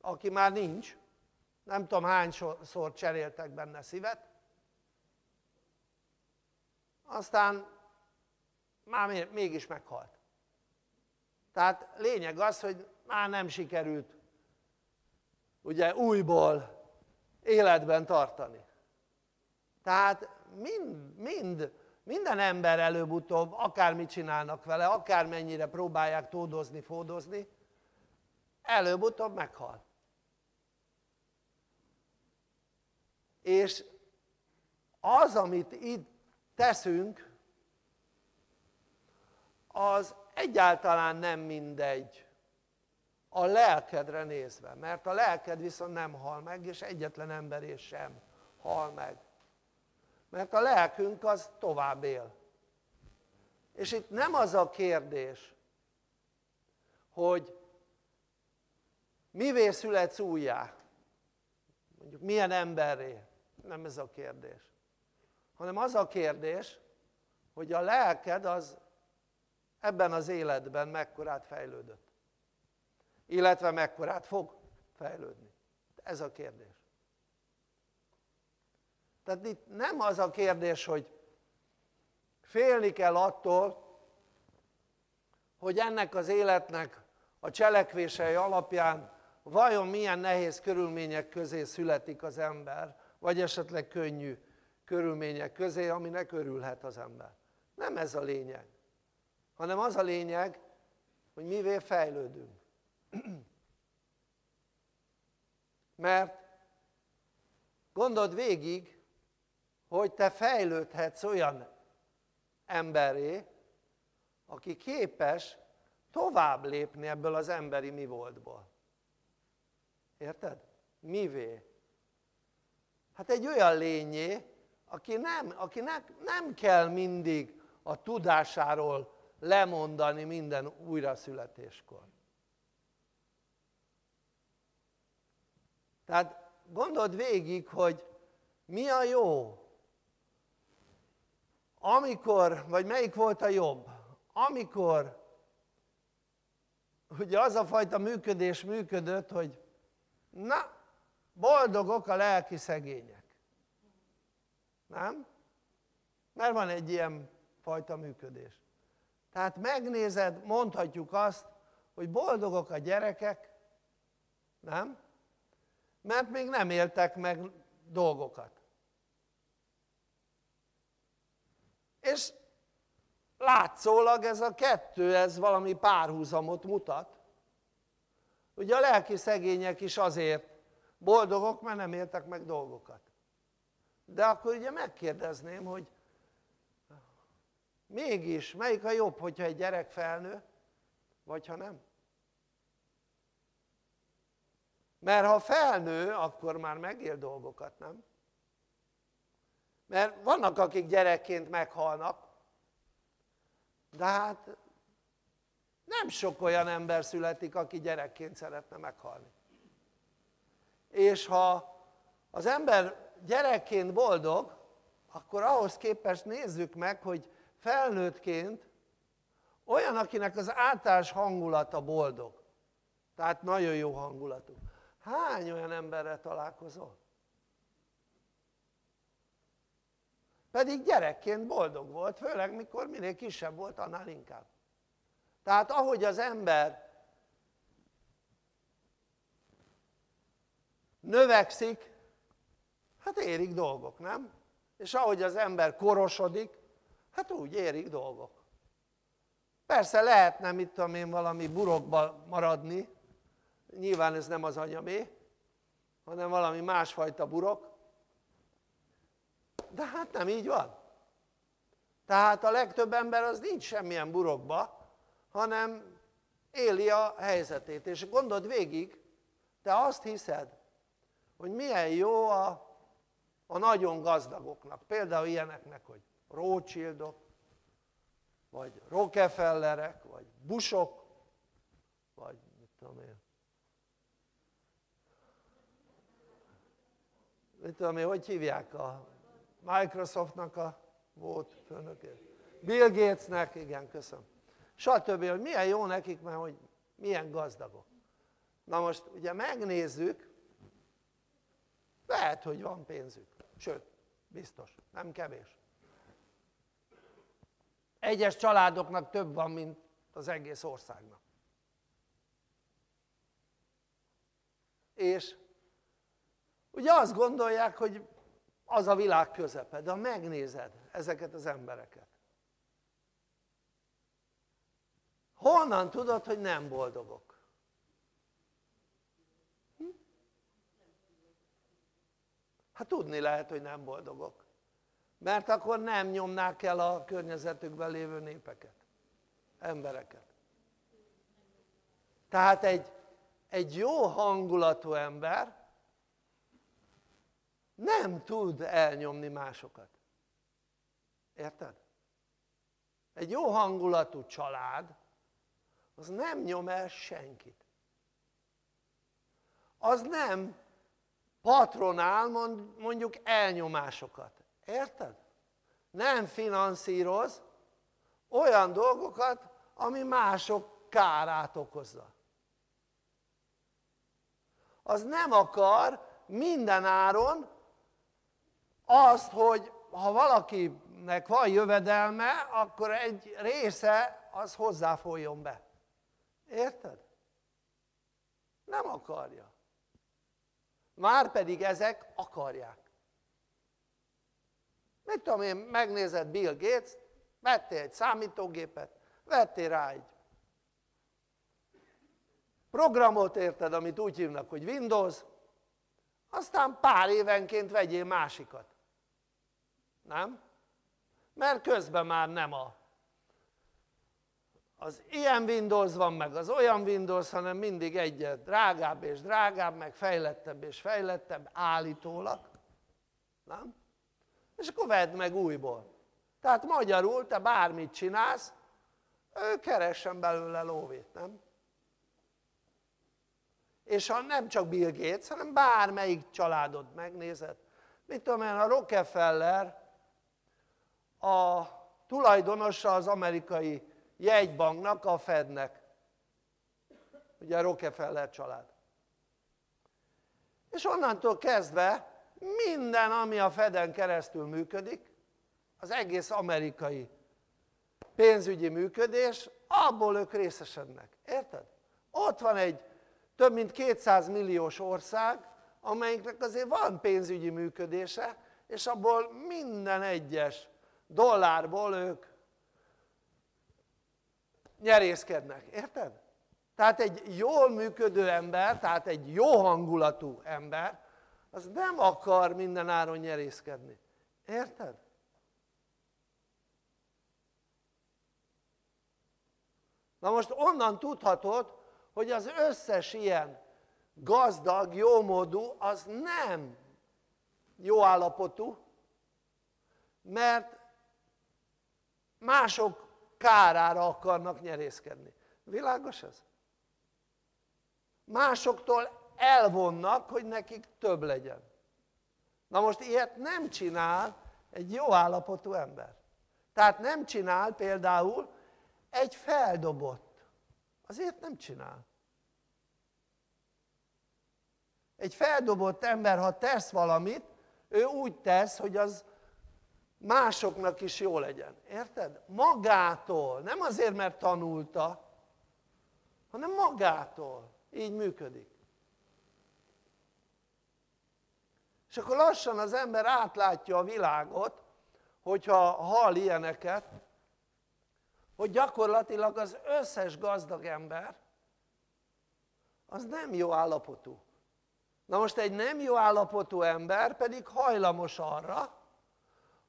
aki már nincs, nem tudom hányszor cseréltek benne szívet, aztán már mégis meghalt. Tehát lényeg az, hogy már nem sikerült ugye újból életben tartani. Tehát mind, mind, minden ember előbb-utóbb, akármit csinálnak vele, akármennyire próbálják tódozni, fódozni, előbb-utóbb meghal. És az, amit itt teszünk, az egyáltalán nem mindegy a lelkedre nézve, mert a lelked viszont nem hal meg, és egyetlen ember sem hal meg. Mert a lelkünk az tovább él. És itt nem az a kérdés, hogy mivé születsz újjá? Mondjuk milyen emberré? Nem ez a kérdés. Hanem az a kérdés, hogy a lelked az ebben az életben mekkorát fejlődött. Illetve mekkorát fog fejlődni. Ez a kérdés. Tehát itt nem az a kérdés, hogy félni kell attól, hogy ennek az életnek a cselekvései alapján vajon milyen nehéz körülmények közé születik az ember, vagy esetleg könnyű körülmények közé, aminek örülhet az ember. Nem ez a lényeg, hanem az a lényeg, hogy mivé fejlődünk. Mert gondold végig, hogy te fejlődhetsz olyan emberé, aki képes tovább lépni ebből az emberi mi voltból. Érted? Mivé? Hát egy olyan lényé, aki nem, akinek nem kell mindig a tudásáról lemondani minden újraszületéskor. Tehát gondold végig, hogy mi a jó, amikor, vagy melyik volt a jobb, amikor ugye az a fajta működés működött, hogy na, boldogok a lelki szegények. Nem? Mert van egy ilyen fajta működés. Tehát megnézed, mondhatjuk azt, hogy boldogok a gyerekek, nem? Mert még nem éltek meg dolgokat. És látszólag ez a kettő, ez valami párhuzamot mutat. Ugye a lelki szegények is azért boldogok, mert nem éltek meg dolgokat. De akkor ugye megkérdezném, hogy mégis melyik a jobb, hogyha egy gyerek felnő, vagy ha nem? Mert ha felnő, akkor már megél dolgokat, nem? Mert vannak, akik gyerekként meghalnak, de hát nem sok olyan ember születik, aki gyerekként szeretne meghalni. És ha az ember gyerekként boldog, akkor ahhoz képest nézzük meg, hogy felnőttként olyan, akinek az általános hangulata boldog, tehát nagyon jó hangulatú. Hány olyan emberrel találkozol? Pedig gyerekként boldog volt, főleg mikor minél kisebb volt, annál inkább. Tehát ahogy az ember növekszik, hát érik dolgok, nem? És ahogy az ember korosodik, hát úgy érik dolgok. Persze lehetne, mit tudom én, valami burokba maradni, nyilván ez nem az anyamé, hanem valami másfajta burok, de hát nem így van. Tehát a legtöbb ember az nincs semmilyen burokba, hanem éli a helyzetét. És gondold végig, te azt hiszed, hogy milyen jó a, a nagyon gazdagoknak. Például ilyeneknek, hogy Rothschildok, vagy Rockefellerek, vagy Bushok, vagy mit tudom én. Mit tudom én, hogy hívják a Microsoftnak a volt főnökét. Bill Gatesnek, igen, köszönöm. Stb. hogy milyen jó nekik, mert hogy milyen gazdagok. Na most ugye megnézzük, lehet, hogy van pénzük. Sőt, biztos, nem kevés. Egyes családoknak több van, mint az egész országnak. És ugye azt gondolják, hogy az a világ közepe, de ha megnézed ezeket az embereket, honnan tudod, hogy nem boldogok? Hm? Hát tudni lehet, hogy nem boldogok. Mert akkor nem nyomnák el a környezetükben lévő népeket, embereket. Tehát egy, egy jó hangulatú ember nem tud elnyomni másokat. Érted? Egy jó hangulatú család, az nem nyom el senkit. Az nem patronál mondjuk elnyomásokat. Érted? Nem finanszíroz olyan dolgokat, ami mások kárát okozza. Az nem akar minden áron azt, hogy ha valakinek van jövedelme, akkor egy része az hozzáfoljon be. Érted? Nem akarja. Márpedig ezek akarják. Mit tudom én, megnézed Bill Gates, vettél egy számítógépet, vettél rá egy programot érted, amit úgy hívnak, hogy Windows, aztán pár évenként vegyél másikat. Nem? Mert közben már nem a az ilyen Windows van, meg az olyan Windows, hanem mindig egyet drágább és drágább, meg fejlettebb és fejlettebb állítólag. Nem? És akkor vedd meg újból. Tehát magyarul te bármit csinálsz, ő keressen belőle lóvét, nem? És ha nem csak Bill Gates, hanem bármelyik családod megnézed, mit tudom én, a Rockefeller, a tulajdonosa az amerikai jegybanknak, a Fednek. Ugye a Rockefeller család. És onnantól kezdve minden, ami a Feden keresztül működik, az egész amerikai pénzügyi működés, abból ők részesednek. Érted? Ott van egy több mint 200 milliós ország, amelyiknek azért van pénzügyi működése, és abból minden egyes dollárból ők nyerészkednek, érted? Tehát egy jól működő ember, tehát egy jó hangulatú ember, az nem akar minden áron nyerészkedni. Érted? Na most onnan tudhatod, hogy az összes ilyen gazdag, jómódú, az nem jó állapotú, mert mások kárára akarnak nyerészkedni. Világos ez? Másoktól elvonnak, hogy nekik több legyen. Na most ilyet nem csinál egy jó állapotú ember. Tehát nem csinál például egy feldobott. Azért nem csinál. Egy feldobott ember, ha tesz valamit, ő úgy tesz, hogy az másoknak is jó legyen. Érted? Magától, nem azért, mert tanulta, hanem magától. Így működik. És akkor lassan az ember átlátja a világot, hogyha hall ilyeneket, hogy gyakorlatilag az összes gazdag ember az nem jó állapotú. Na most egy nem jó állapotú ember pedig hajlamos arra,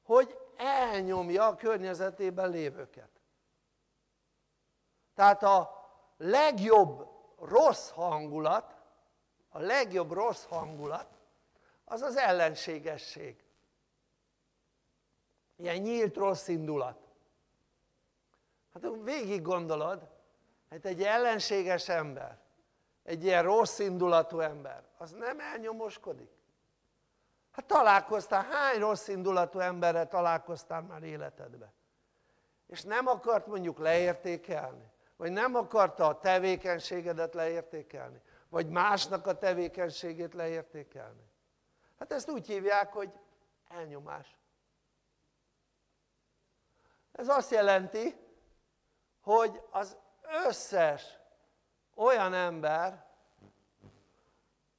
hogy elnyomja a környezetében lévőket. Tehát a legjobb rossz hangulat, a legjobb rossz hangulat, az az ellenségesség. Ilyen nyílt rossz indulat. Hát végig gondolod, hát egy ellenséges ember, egy ilyen rossz indulatú ember, az nem elnyomoskodik? Hát találkoztál, hány rossz indulatú emberre találkoztál már életedben? És nem akart mondjuk leértékelni, vagy nem akarta a tevékenységedet leértékelni, vagy másnak a tevékenységét leértékelni. Hát ezt úgy hívják, hogy elnyomás. Ez azt jelenti, hogy az összes olyan ember,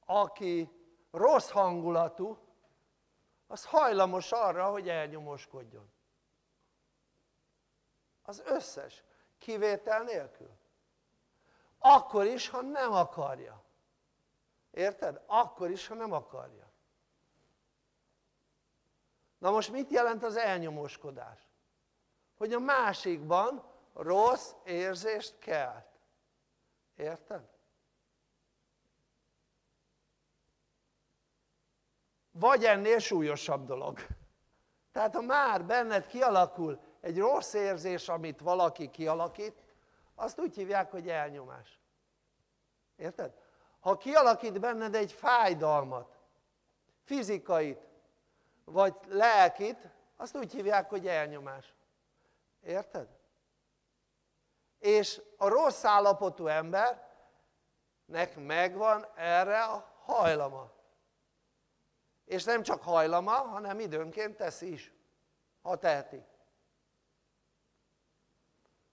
aki rossz hangulatú, az hajlamos arra, hogy elnyomoskodjon. Az összes, kivétel nélkül. Akkor is, ha nem akarja. Érted? Akkor is, ha nem akarja. Na most mit jelent az elnyomóskodás? Hogy a másikban rossz érzést kelt. Érted? Vagy ennél súlyosabb dolog. Tehát ha már benned kialakul egy rossz érzés, amit valaki kialakít, azt úgy hívják, hogy elnyomás. Érted? Ha kialakít benned egy fájdalmat, fizikait, vagy lelkit, azt úgy hívják, hogy elnyomás. Érted? És a rossz állapotú embernek megvan erre a hajlama. És nem csak hajlama, hanem időnként teszi is, ha teheti.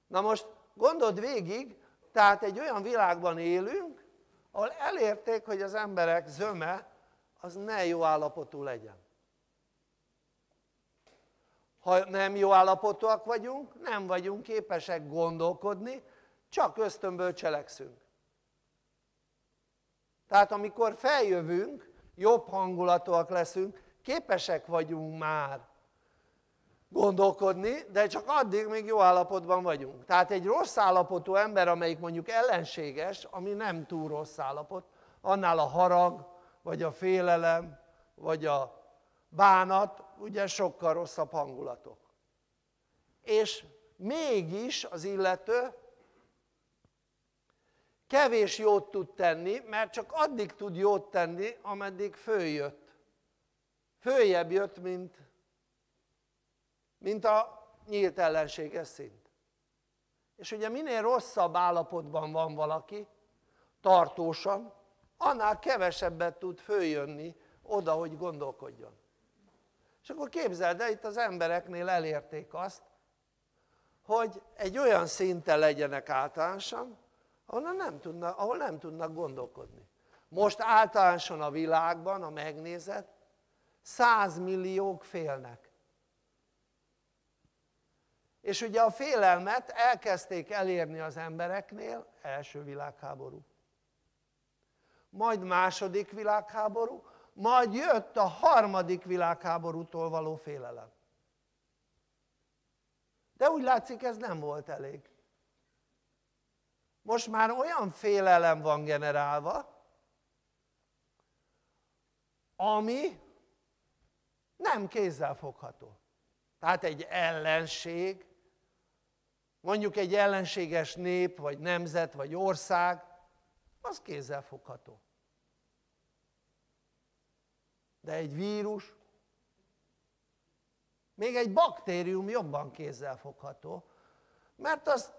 Na most gondold végig, tehát egy olyan világban élünk, ahol elérték, hogy az emberek zöme az ne jó állapotú legyen. Ha nem jó állapotúak vagyunk, nem vagyunk képesek gondolkodni, csak ösztönből cselekszünk. Tehát amikor feljövünk, jobb hangulatúak leszünk, képesek vagyunk már gondolkodni, de csak addig még jó állapotban vagyunk. Tehát egy rossz állapotú ember, amelyik mondjuk ellenséges, ami nem túl rossz állapot, annál a harag, vagy a félelem, vagy a bánat, ugye sokkal rosszabb hangulatok. És mégis az illető kevés jót tud tenni, mert csak addig tud jót tenni, ameddig följött. Följebb jött, mint, mint a nyílt ellenséges szint. És ugye minél rosszabb állapotban van valaki, tartósan, annál kevesebbet tud följönni oda, hogy gondolkodjon. És akkor képzeld el, itt az embereknél elérték azt, hogy egy olyan szinten legyenek általánosan, ahol nem tudnak, ahol nem tudnak gondolkodni. Most általánosan a világban, a megnézet, százmilliók félnek. És ugye a félelmet elkezdték elérni az embereknél, első világháború. Majd második világháború, majd jött a harmadik világháborútól való félelem. De úgy látszik ez nem volt elég. Most már olyan félelem van generálva, ami nem kézzelfogható. Tehát egy ellenség, mondjuk egy ellenséges nép, vagy nemzet, vagy ország, az kézzelfogható de egy vírus, még egy baktérium jobban kézzelfogható, mert az,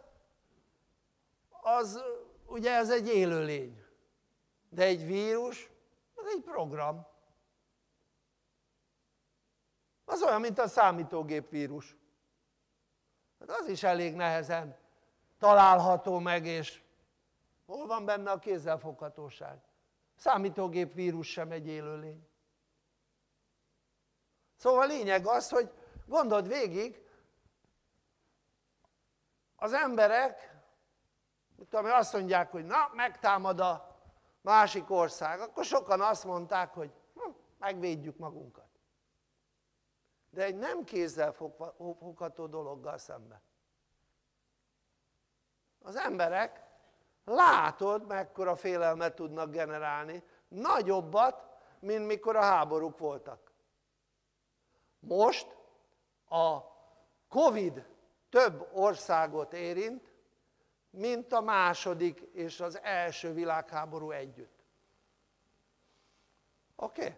az ugye ez egy élőlény, de egy vírus, az egy program. Az olyan, mint a számítógép vírus. Hát az is elég nehezen található meg, és hol van benne a kézzelfoghatóság? Számítógép vírus sem egy élőlény. Szóval a lényeg az, hogy gondold végig, az emberek, tudom, azt mondják, hogy na, megtámad a másik ország, akkor sokan azt mondták, hogy hm, megvédjük magunkat. De egy nem kézzel fogható dologgal szemben. Az emberek, látod, mekkora félelmet tudnak generálni, nagyobbat, mint mikor a háborúk voltak. Most a Covid több országot érint, mint a második és az első világháború együtt. Oké? Okay?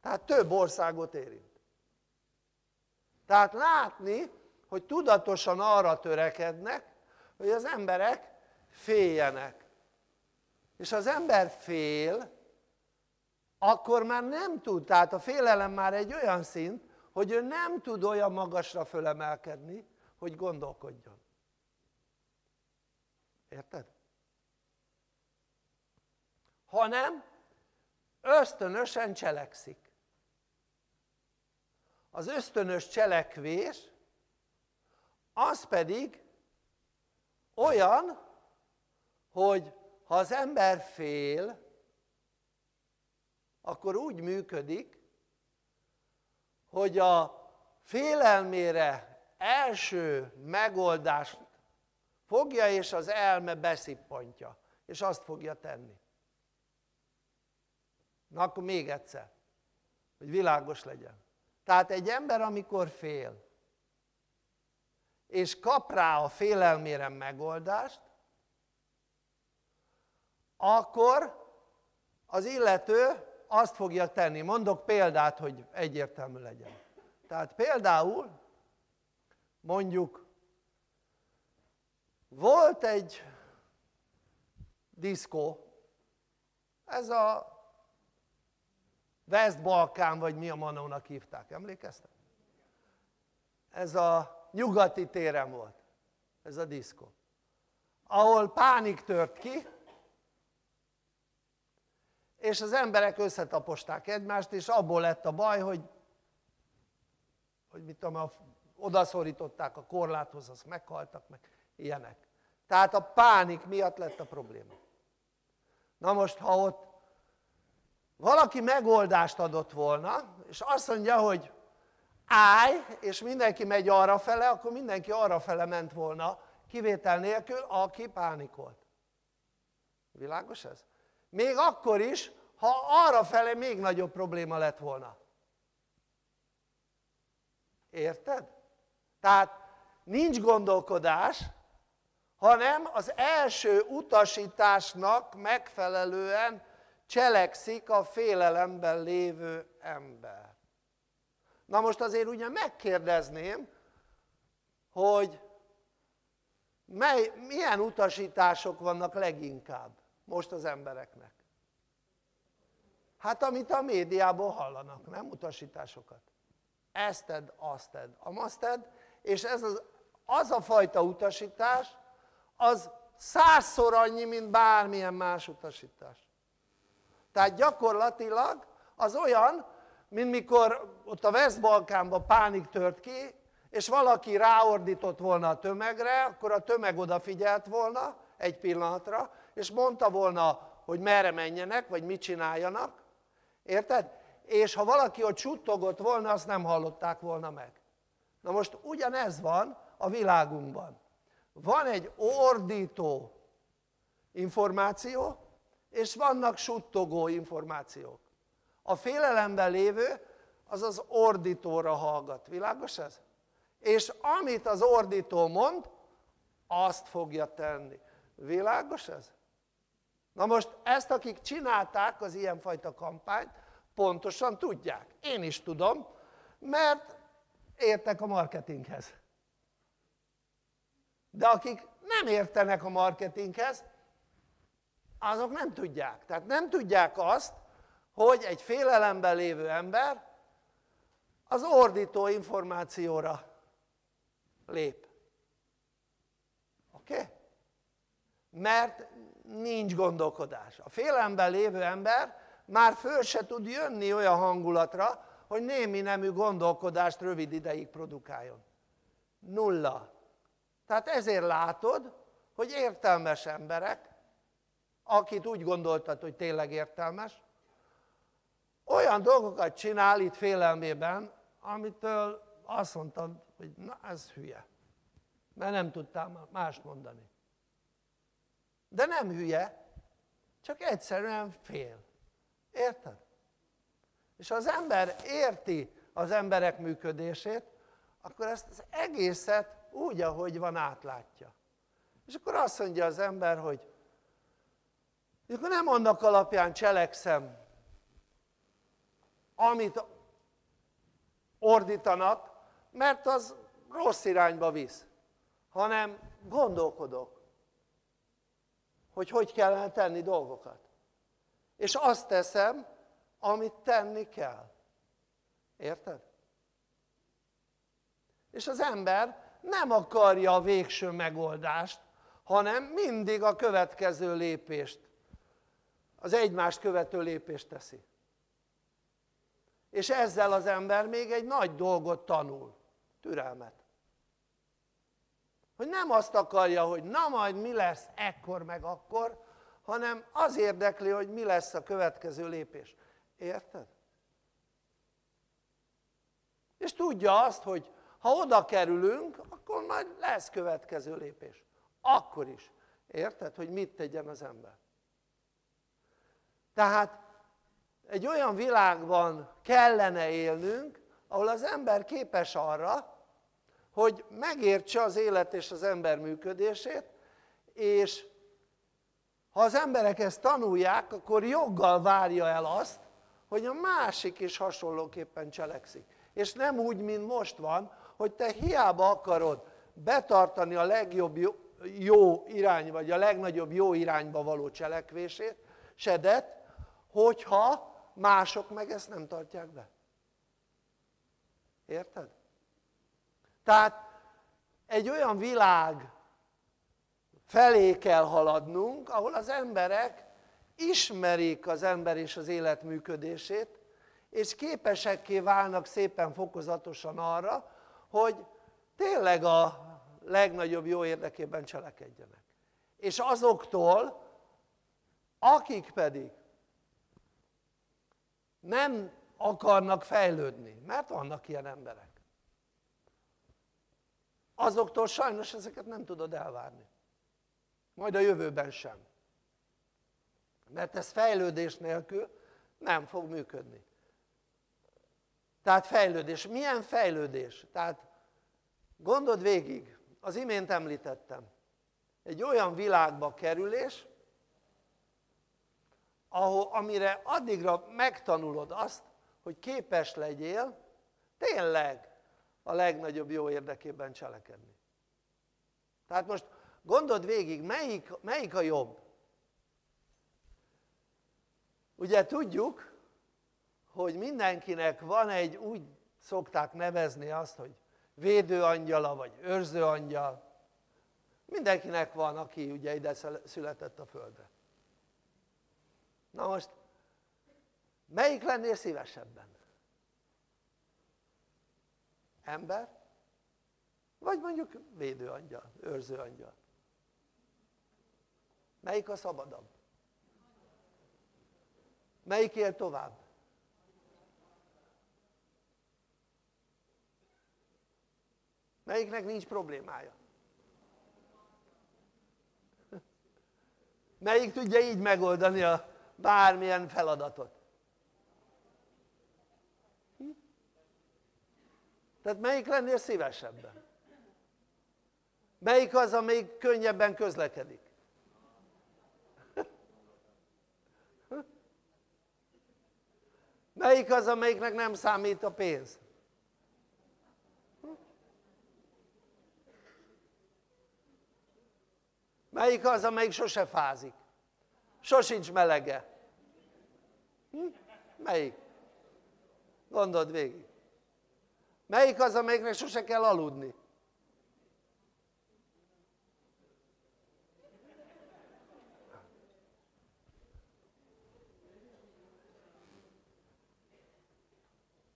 Tehát több országot érint. Tehát látni, hogy tudatosan arra törekednek, hogy az emberek féljenek. És az ember fél, akkor már nem tud, tehát a félelem már egy olyan szint, hogy ő nem tud olyan magasra fölemelkedni, hogy gondolkodjon. Érted? Hanem ösztönösen cselekszik. Az ösztönös cselekvés az pedig olyan, hogy ha az ember fél, akkor úgy működik, hogy a félelmére első megoldást fogja és az elme beszippantja, és azt fogja tenni. Na akkor még egyszer, hogy világos legyen. Tehát egy ember, amikor fél, és kap rá a félelmére megoldást, akkor az illető azt fogja tenni. Mondok példát, hogy egyértelmű legyen. Tehát például mondjuk volt egy diszkó, ez a West-Balkán, vagy mi a manónak hívták, emlékeztek? Ez a nyugati téren volt, ez a diszkó. Ahol pánik tört ki, és az emberek összetaposták egymást, és abból lett a baj, hogy, hogy mit tudom, odaszorították a korláthoz, azt meghaltak, meg ilyenek. Tehát a pánik miatt lett a probléma. Na most, ha ott valaki megoldást adott volna, és azt mondja, hogy állj, és mindenki megy arra fele, akkor mindenki arra fele ment volna, kivétel nélkül, aki pánikolt. Világos ez? Még akkor is, ha arra fele még nagyobb probléma lett volna. Érted? Tehát nincs gondolkodás, hanem az első utasításnak megfelelően cselekszik a félelemben lévő ember. Na most azért ugye megkérdezném, hogy mely, milyen utasítások vannak leginkább most az embereknek? Hát amit a médiából hallanak, nem utasításokat. Ezt tedd, azt tedd, amazt tedd, és ez az, az a fajta utasítás, az százszor annyi, mint bármilyen más utasítás. Tehát gyakorlatilag az olyan, mint mikor ott a West-Balkánban pánik tört ki, és valaki ráordított volna a tömegre, akkor a tömeg odafigyelt volna egy pillanatra, és mondta volna, hogy merre menjenek, vagy mit csináljanak, érted? És ha valaki ott suttogott volna, azt nem hallották volna meg. Na most ugyanez van a világunkban. Van egy ordító információ, és vannak suttogó információk. A félelemben lévő az az ordítóra hallgat. Világos ez? És amit az ordító mond, azt fogja tenni. Világos ez? Na most ezt akik csinálták az ilyenfajta kampányt, pontosan tudják. Én is tudom, mert értek a marketinghez. De akik nem értenek a marketinghez, azok nem tudják. Tehát nem tudják azt, hogy egy félelemben lévő ember az ordító információra lép. Oké? Okay? Mert nincs gondolkodás. A félelemben lévő ember már föl se tud jönni olyan hangulatra, hogy némi nemű gondolkodást rövid ideig produkáljon. Nulla. Tehát ezért látod, hogy értelmes emberek, akit úgy gondoltad, hogy tényleg értelmes, olyan dolgokat csinál itt félelmében, amitől azt mondtad, hogy na ez hülye. Mert nem tudtál mást mondani. De nem hülye, csak egyszerűen fél. Érted? És ha az ember érti az emberek működését, akkor ezt az egészet úgy, ahogy van, átlátja. És akkor azt mondja az ember, hogy akkor nem annak alapján cselekszem, amit ordítanak, mert az rossz irányba visz, hanem gondolkodok, hogy hogy kellene tenni dolgokat. És azt teszem, amit tenni kell. Érted? És az ember nem akarja a végső megoldást, hanem mindig a következő lépést, az egymást követő lépést teszi. És ezzel az ember még egy nagy dolgot tanul, türelmet. Hogy nem azt akarja, hogy na majd mi lesz ekkor meg akkor, hanem az érdekli, hogy mi lesz a következő lépés. Érted? És tudja azt, hogy ha oda kerülünk, akkor majd lesz következő lépés. Akkor is. Érted, hogy mit tegyen az ember? Tehát egy olyan világban kellene élnünk, ahol az ember képes arra, hogy megértse az élet és az ember működését, és ha az emberek ezt tanulják, akkor joggal várja el azt, hogy a másik is hasonlóképpen cselekszik. És nem úgy, mint most van, hogy te hiába akarod betartani a legjobb jó, irány, vagy a legnagyobb jó irányba való cselekvését, sedet, hogyha mások meg ezt nem tartják be. Érted? Tehát egy olyan világ felé kell haladnunk, ahol az emberek ismerik az ember és az élet működését, és képesekké válnak szépen fokozatosan arra, hogy tényleg a legnagyobb jó érdekében cselekedjenek. És azoktól, akik pedig nem akarnak fejlődni, mert vannak ilyen emberek, azoktól sajnos ezeket nem tudod elvárni. Majd a jövőben sem. Mert ez fejlődés nélkül nem fog működni. Tehát fejlődés. Milyen fejlődés? Tehát gondold végig, az imént említettem, egy olyan világba kerülés, ahol, amire addigra megtanulod azt, hogy képes legyél tényleg a legnagyobb jó érdekében cselekedni. Tehát most gondold végig, melyik, melyik a jobb? Ugye tudjuk, hogy mindenkinek van egy, úgy szokták nevezni azt, hogy védőangyala vagy őrzőangyal. Mindenkinek van, aki ugye ide született a földre. Na most, melyik lennél szívesebben? Ember? Vagy mondjuk védőangyal, őrzőangyal? Melyik a szabadabb? Melyik él tovább? Melyiknek nincs problémája? Melyik tudja így megoldani a bármilyen feladatot? Hm? Tehát melyik lennél szívesebben? Melyik az, amelyik könnyebben közlekedik? Melyik az, amelyiknek nem számít a pénz? Melyik az, amelyik sose fázik? Sosincs melege. Hm? Melyik? Gondold végig. Melyik az, amelyiknek sose kell aludni?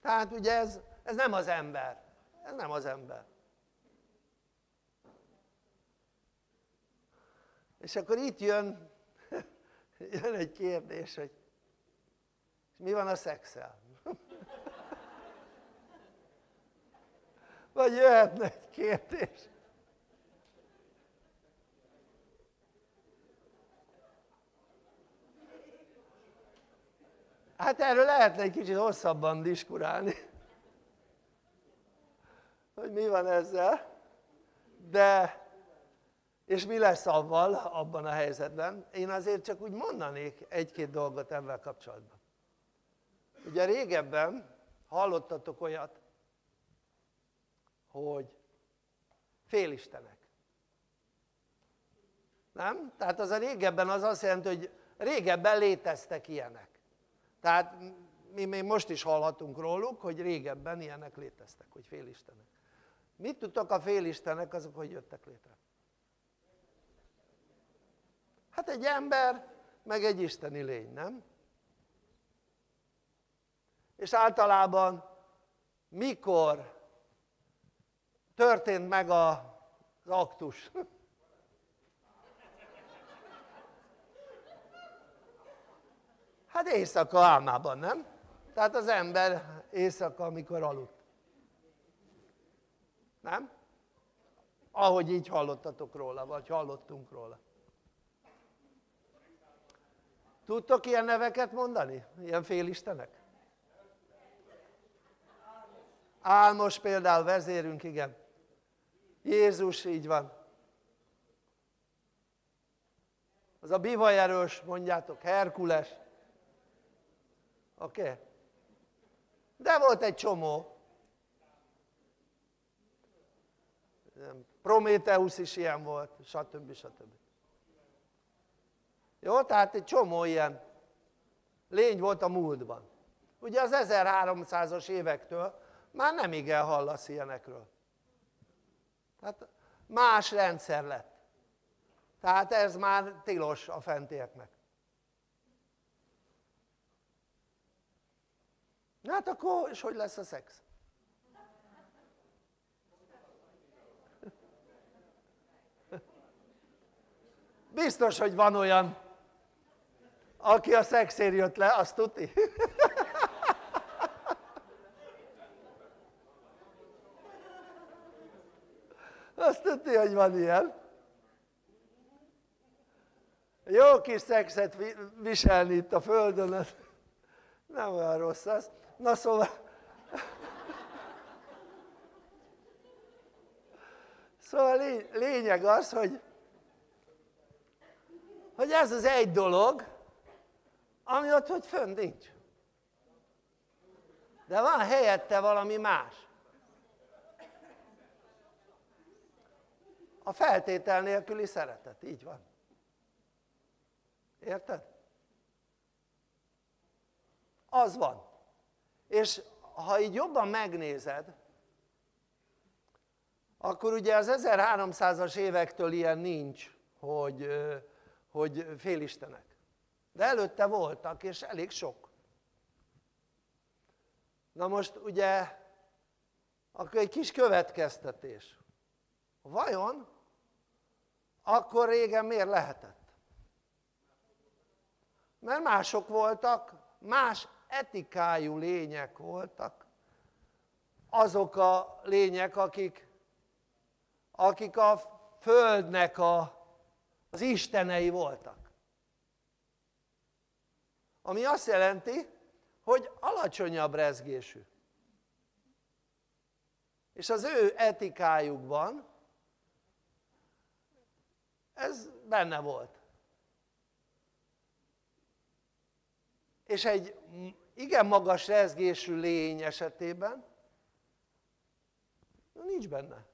Tehát ugye ez, ez nem az ember. Ez nem az ember. És akkor itt jön, jön egy kérdés, hogy mi van a szexel? Vagy jöhetne egy kérdés. Hát erről lehetne egy kicsit hosszabban diskurálni, hogy mi van ezzel, de és mi lesz avval abban a helyzetben? Én azért csak úgy mondanék egy-két dolgot ebben kapcsolatban. Ugye régebben hallottatok olyat, hogy félistenek. Nem? Tehát az a régebben az azt jelenti, hogy régebben léteztek ilyenek. Tehát mi még most is hallhatunk róluk, hogy régebben ilyenek léteztek, hogy félistenek. Mit tudtok a félistenek azok, hogy jöttek létre? Hát egy ember, meg egy isteni lény, nem? És általában mikor történt meg az aktus? Hát éjszaka álmában, nem? Tehát az ember éjszaka, amikor aludt. Nem? Ahogy így hallottatok róla, vagy hallottunk róla. Tudtok ilyen neveket mondani? Ilyen félistenek? Álmos például vezérünk, igen. Jézus, így van. Az a bivajerős, mondjátok, Herkules. Oké? Okay? De volt egy csomó. Prométeusz is ilyen volt, stb. stb. Jó, tehát egy csomó ilyen lény volt a múltban. Ugye az 1300-as évektől már nem igen hallasz ilyenekről. Tehát más rendszer lett. Tehát ez már tilos a fentieknek. Hát akkor, és hogy lesz a szex? Biztos, hogy van olyan, aki a szexér jött le, azt tuti. Azt tuti, hogy van ilyen. Jó kis szexet viselni itt a földön, nem olyan rossz az. Na szóval... Szóval lényeg az, hogy, hogy ez az egy dolog, ami ott, hogy fönn nincs. De van helyette valami más. A feltétel nélküli szeretet, így van. Érted? Az van. És ha így jobban megnézed, akkor ugye az 1300-as évektől ilyen nincs, hogy, hogy félistenek. De előtte voltak, és elég sok. Na most ugye, akkor egy kis következtetés. Vajon akkor régen miért lehetett? Mert mások voltak, más etikájú lények voltak. Azok a lények, akik, akik a Földnek a, az istenei voltak. Ami azt jelenti, hogy alacsonyabb rezgésű. És az ő etikájukban ez benne volt. És egy igen magas rezgésű lény esetében nincs benne.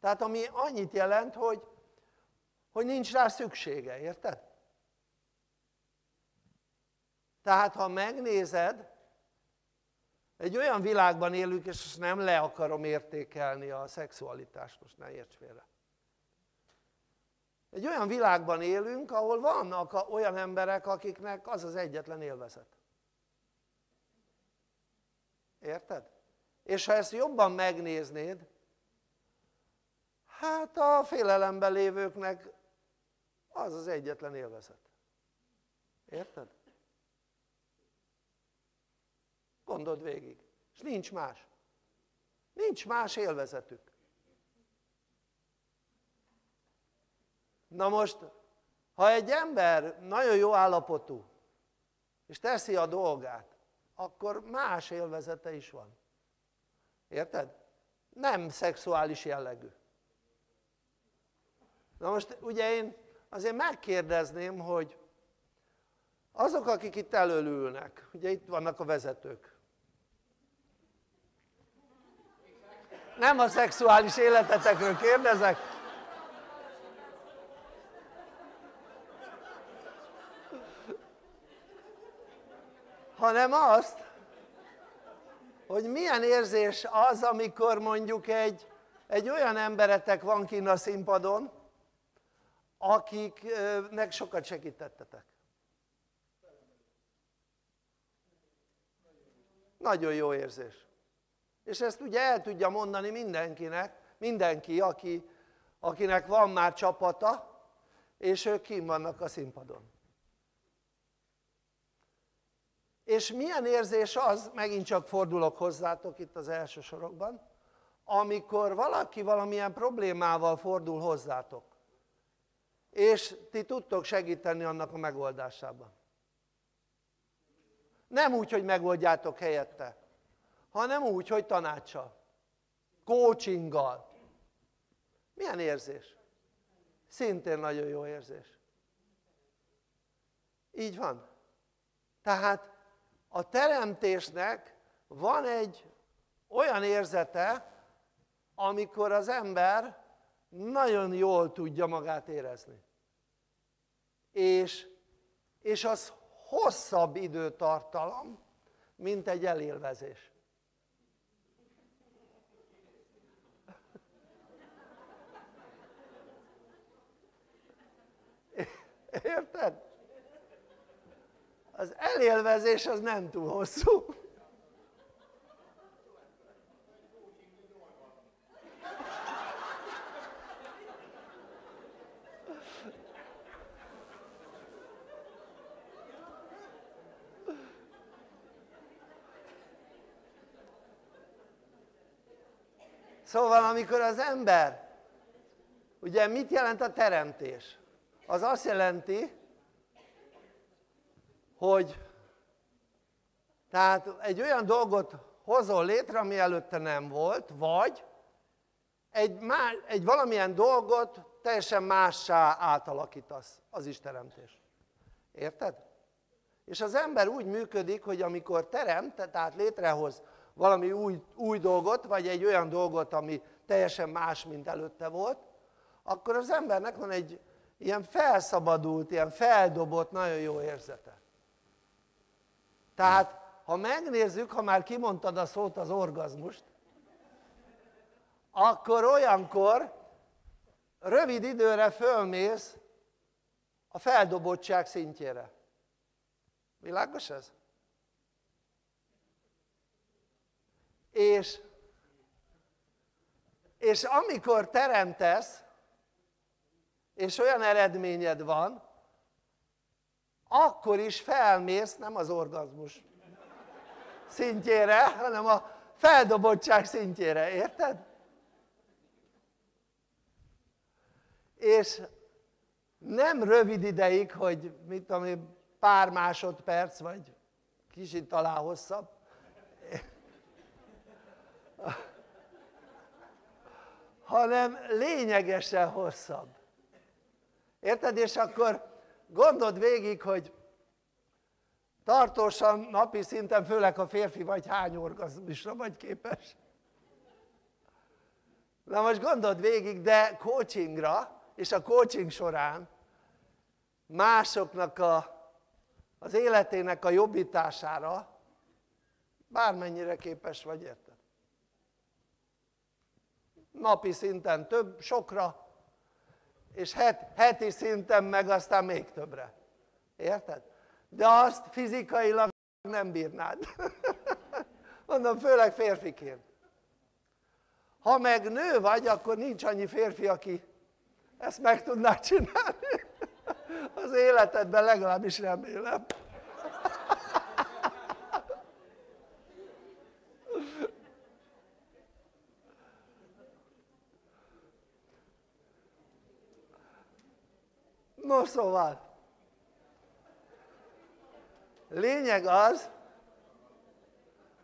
Tehát ami annyit jelent, hogy, hogy nincs rá szüksége, érted? Tehát ha megnézed, egy olyan világban élünk, és nem le akarom értékelni a szexualitást, most ne érts félre. Egy olyan világban élünk, ahol vannak olyan emberek, akiknek az az egyetlen élvezet. Érted? És ha ezt jobban megnéznéd, hát a félelemben lévőknek az az egyetlen élvezet. Érted? Gondold végig. És nincs más. Nincs más élvezetük. Na most, ha egy ember nagyon jó állapotú, és teszi a dolgát, akkor más élvezete is van. Érted? Nem szexuális jellegű. Na most ugye én azért megkérdezném, hogy azok, akik itt előlülnek, ugye itt vannak a vezetők, nem a szexuális életetekről kérdezek, hanem azt, hogy milyen érzés az, amikor mondjuk egy, egy olyan emberetek van kint a színpadon, akiknek sokat segítettetek. Nagyon jó érzés. És ezt ugye el tudja mondani mindenkinek, mindenki, aki, akinek van már csapata, és ők kim vannak a színpadon. És milyen érzés az, megint csak fordulok hozzátok itt az első sorokban, amikor valaki valamilyen problémával fordul hozzátok, és ti tudtok segíteni annak a megoldásában. Nem úgy, hogy megoldjátok helyette, hanem úgy, hogy tanácsa. coachinggal. Milyen érzés? Szintén nagyon jó érzés. Így van. Tehát a teremtésnek van egy olyan érzete, amikor az ember nagyon jól tudja magát érezni. És, és az hosszabb időtartalom, mint egy elélvezés. Érted? Az elélvezés az nem túl hosszú. Szóval amikor az ember, ugye mit jelent a teremtés? Az azt jelenti, hogy tehát egy olyan dolgot hozol létre, ami előtte nem volt, vagy egy, más, egy valamilyen dolgot teljesen mássá átalakítasz, az is teremtés. Érted? És az ember úgy működik, hogy amikor teremt, tehát létrehoz valami új, új dolgot, vagy egy olyan dolgot, ami teljesen más, mint előtte volt, akkor az embernek van egy ilyen felszabadult, ilyen feldobott, nagyon jó érzete. Tehát, ha megnézzük, ha már kimondtad a szót, az orgazmust, akkor olyankor rövid időre fölmész a feldobottság szintjére. Világos ez? És, és amikor teremtesz, és olyan eredményed van, akkor is felmész, nem az orgazmus szintjére, hanem a feldobottság szintjére, érted? És nem rövid ideig, hogy mit tudom én, pár másodperc, vagy kicsit talán hosszabb, hanem lényegesen hosszabb. Érted? És akkor gondold végig, hogy tartósan napi szinten, főleg a férfi vagy hány orgazmusra vagy képes. Na most gondold végig, de coachingra, és a coaching során másoknak a, az életének a jobbítására bármennyire képes vagy, érted? Napi szinten több, sokra, és het, heti szinten meg aztán még többre. Érted? De azt fizikailag nem bírnád. Mondom, főleg férfiként. Ha meg nő vagy, akkor nincs annyi férfi, aki ezt meg tudná csinálni. Az életedben legalábbis remélem. No szóval, lényeg az,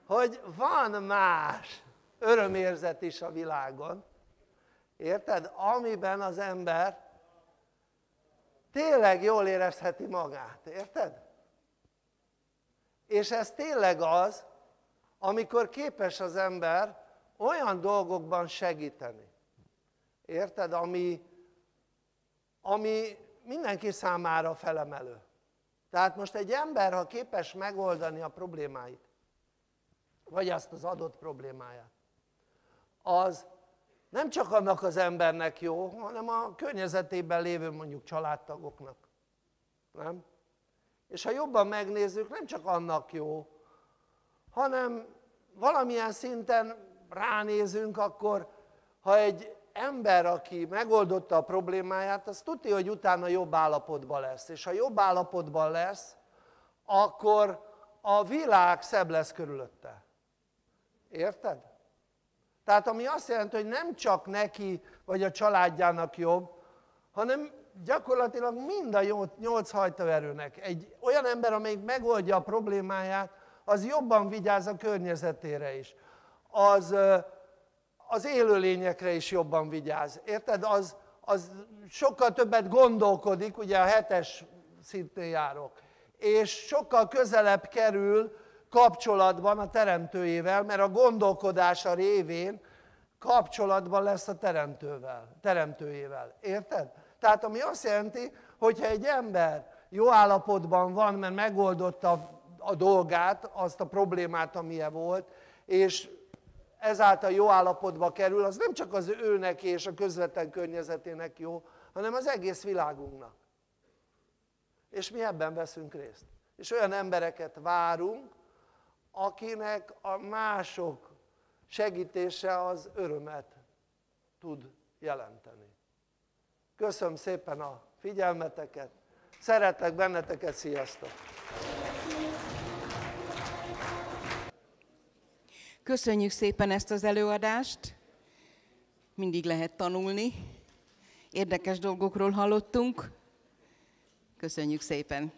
hogy van más örömérzet is a világon, érted? Amiben az ember tényleg jól érezheti magát, érted? És ez tényleg az, amikor képes az ember olyan dolgokban segíteni, érted? Ami, ami mindenki számára felemelő. Tehát most egy ember, ha képes megoldani a problémáit, vagy azt az adott problémáját, az nem csak annak az embernek jó, hanem a környezetében lévő mondjuk családtagoknak. Nem? És ha jobban megnézzük, nem csak annak jó, hanem valamilyen szinten ránézünk, akkor ha egy ember, aki megoldotta a problémáját, az tudja, hogy utána jobb állapotban lesz. És ha jobb állapotban lesz, akkor a világ szebb lesz körülötte. Érted? Tehát ami azt jelenti, hogy nem csak neki vagy a családjának jobb, hanem gyakorlatilag mind a nyolc hajtóerőnek. Egy olyan ember, amelyik megoldja a problémáját, az jobban vigyáz a környezetére is. Az az élőlényekre is jobban vigyáz. Érted? Az, az sokkal többet gondolkodik, ugye a hetes szintén járok, és sokkal közelebb kerül kapcsolatban a teremtőjével, mert a gondolkodása révén kapcsolatban lesz a teremtővel, teremtőjével. Érted? Tehát ami azt jelenti, hogyha egy ember jó állapotban van, mert megoldotta a dolgát, azt a problémát, amilyen volt, és ezáltal jó állapotba kerül, az nem csak az őnek és a közvetlen környezetének jó, hanem az egész világunknak. És mi ebben veszünk részt. És olyan embereket várunk, akinek a mások segítése az örömet tud jelenteni. Köszönöm szépen a figyelmeteket, szeretlek benneteket, sziasztok! Köszönjük szépen ezt az előadást, mindig lehet tanulni, érdekes dolgokról hallottunk. Köszönjük szépen!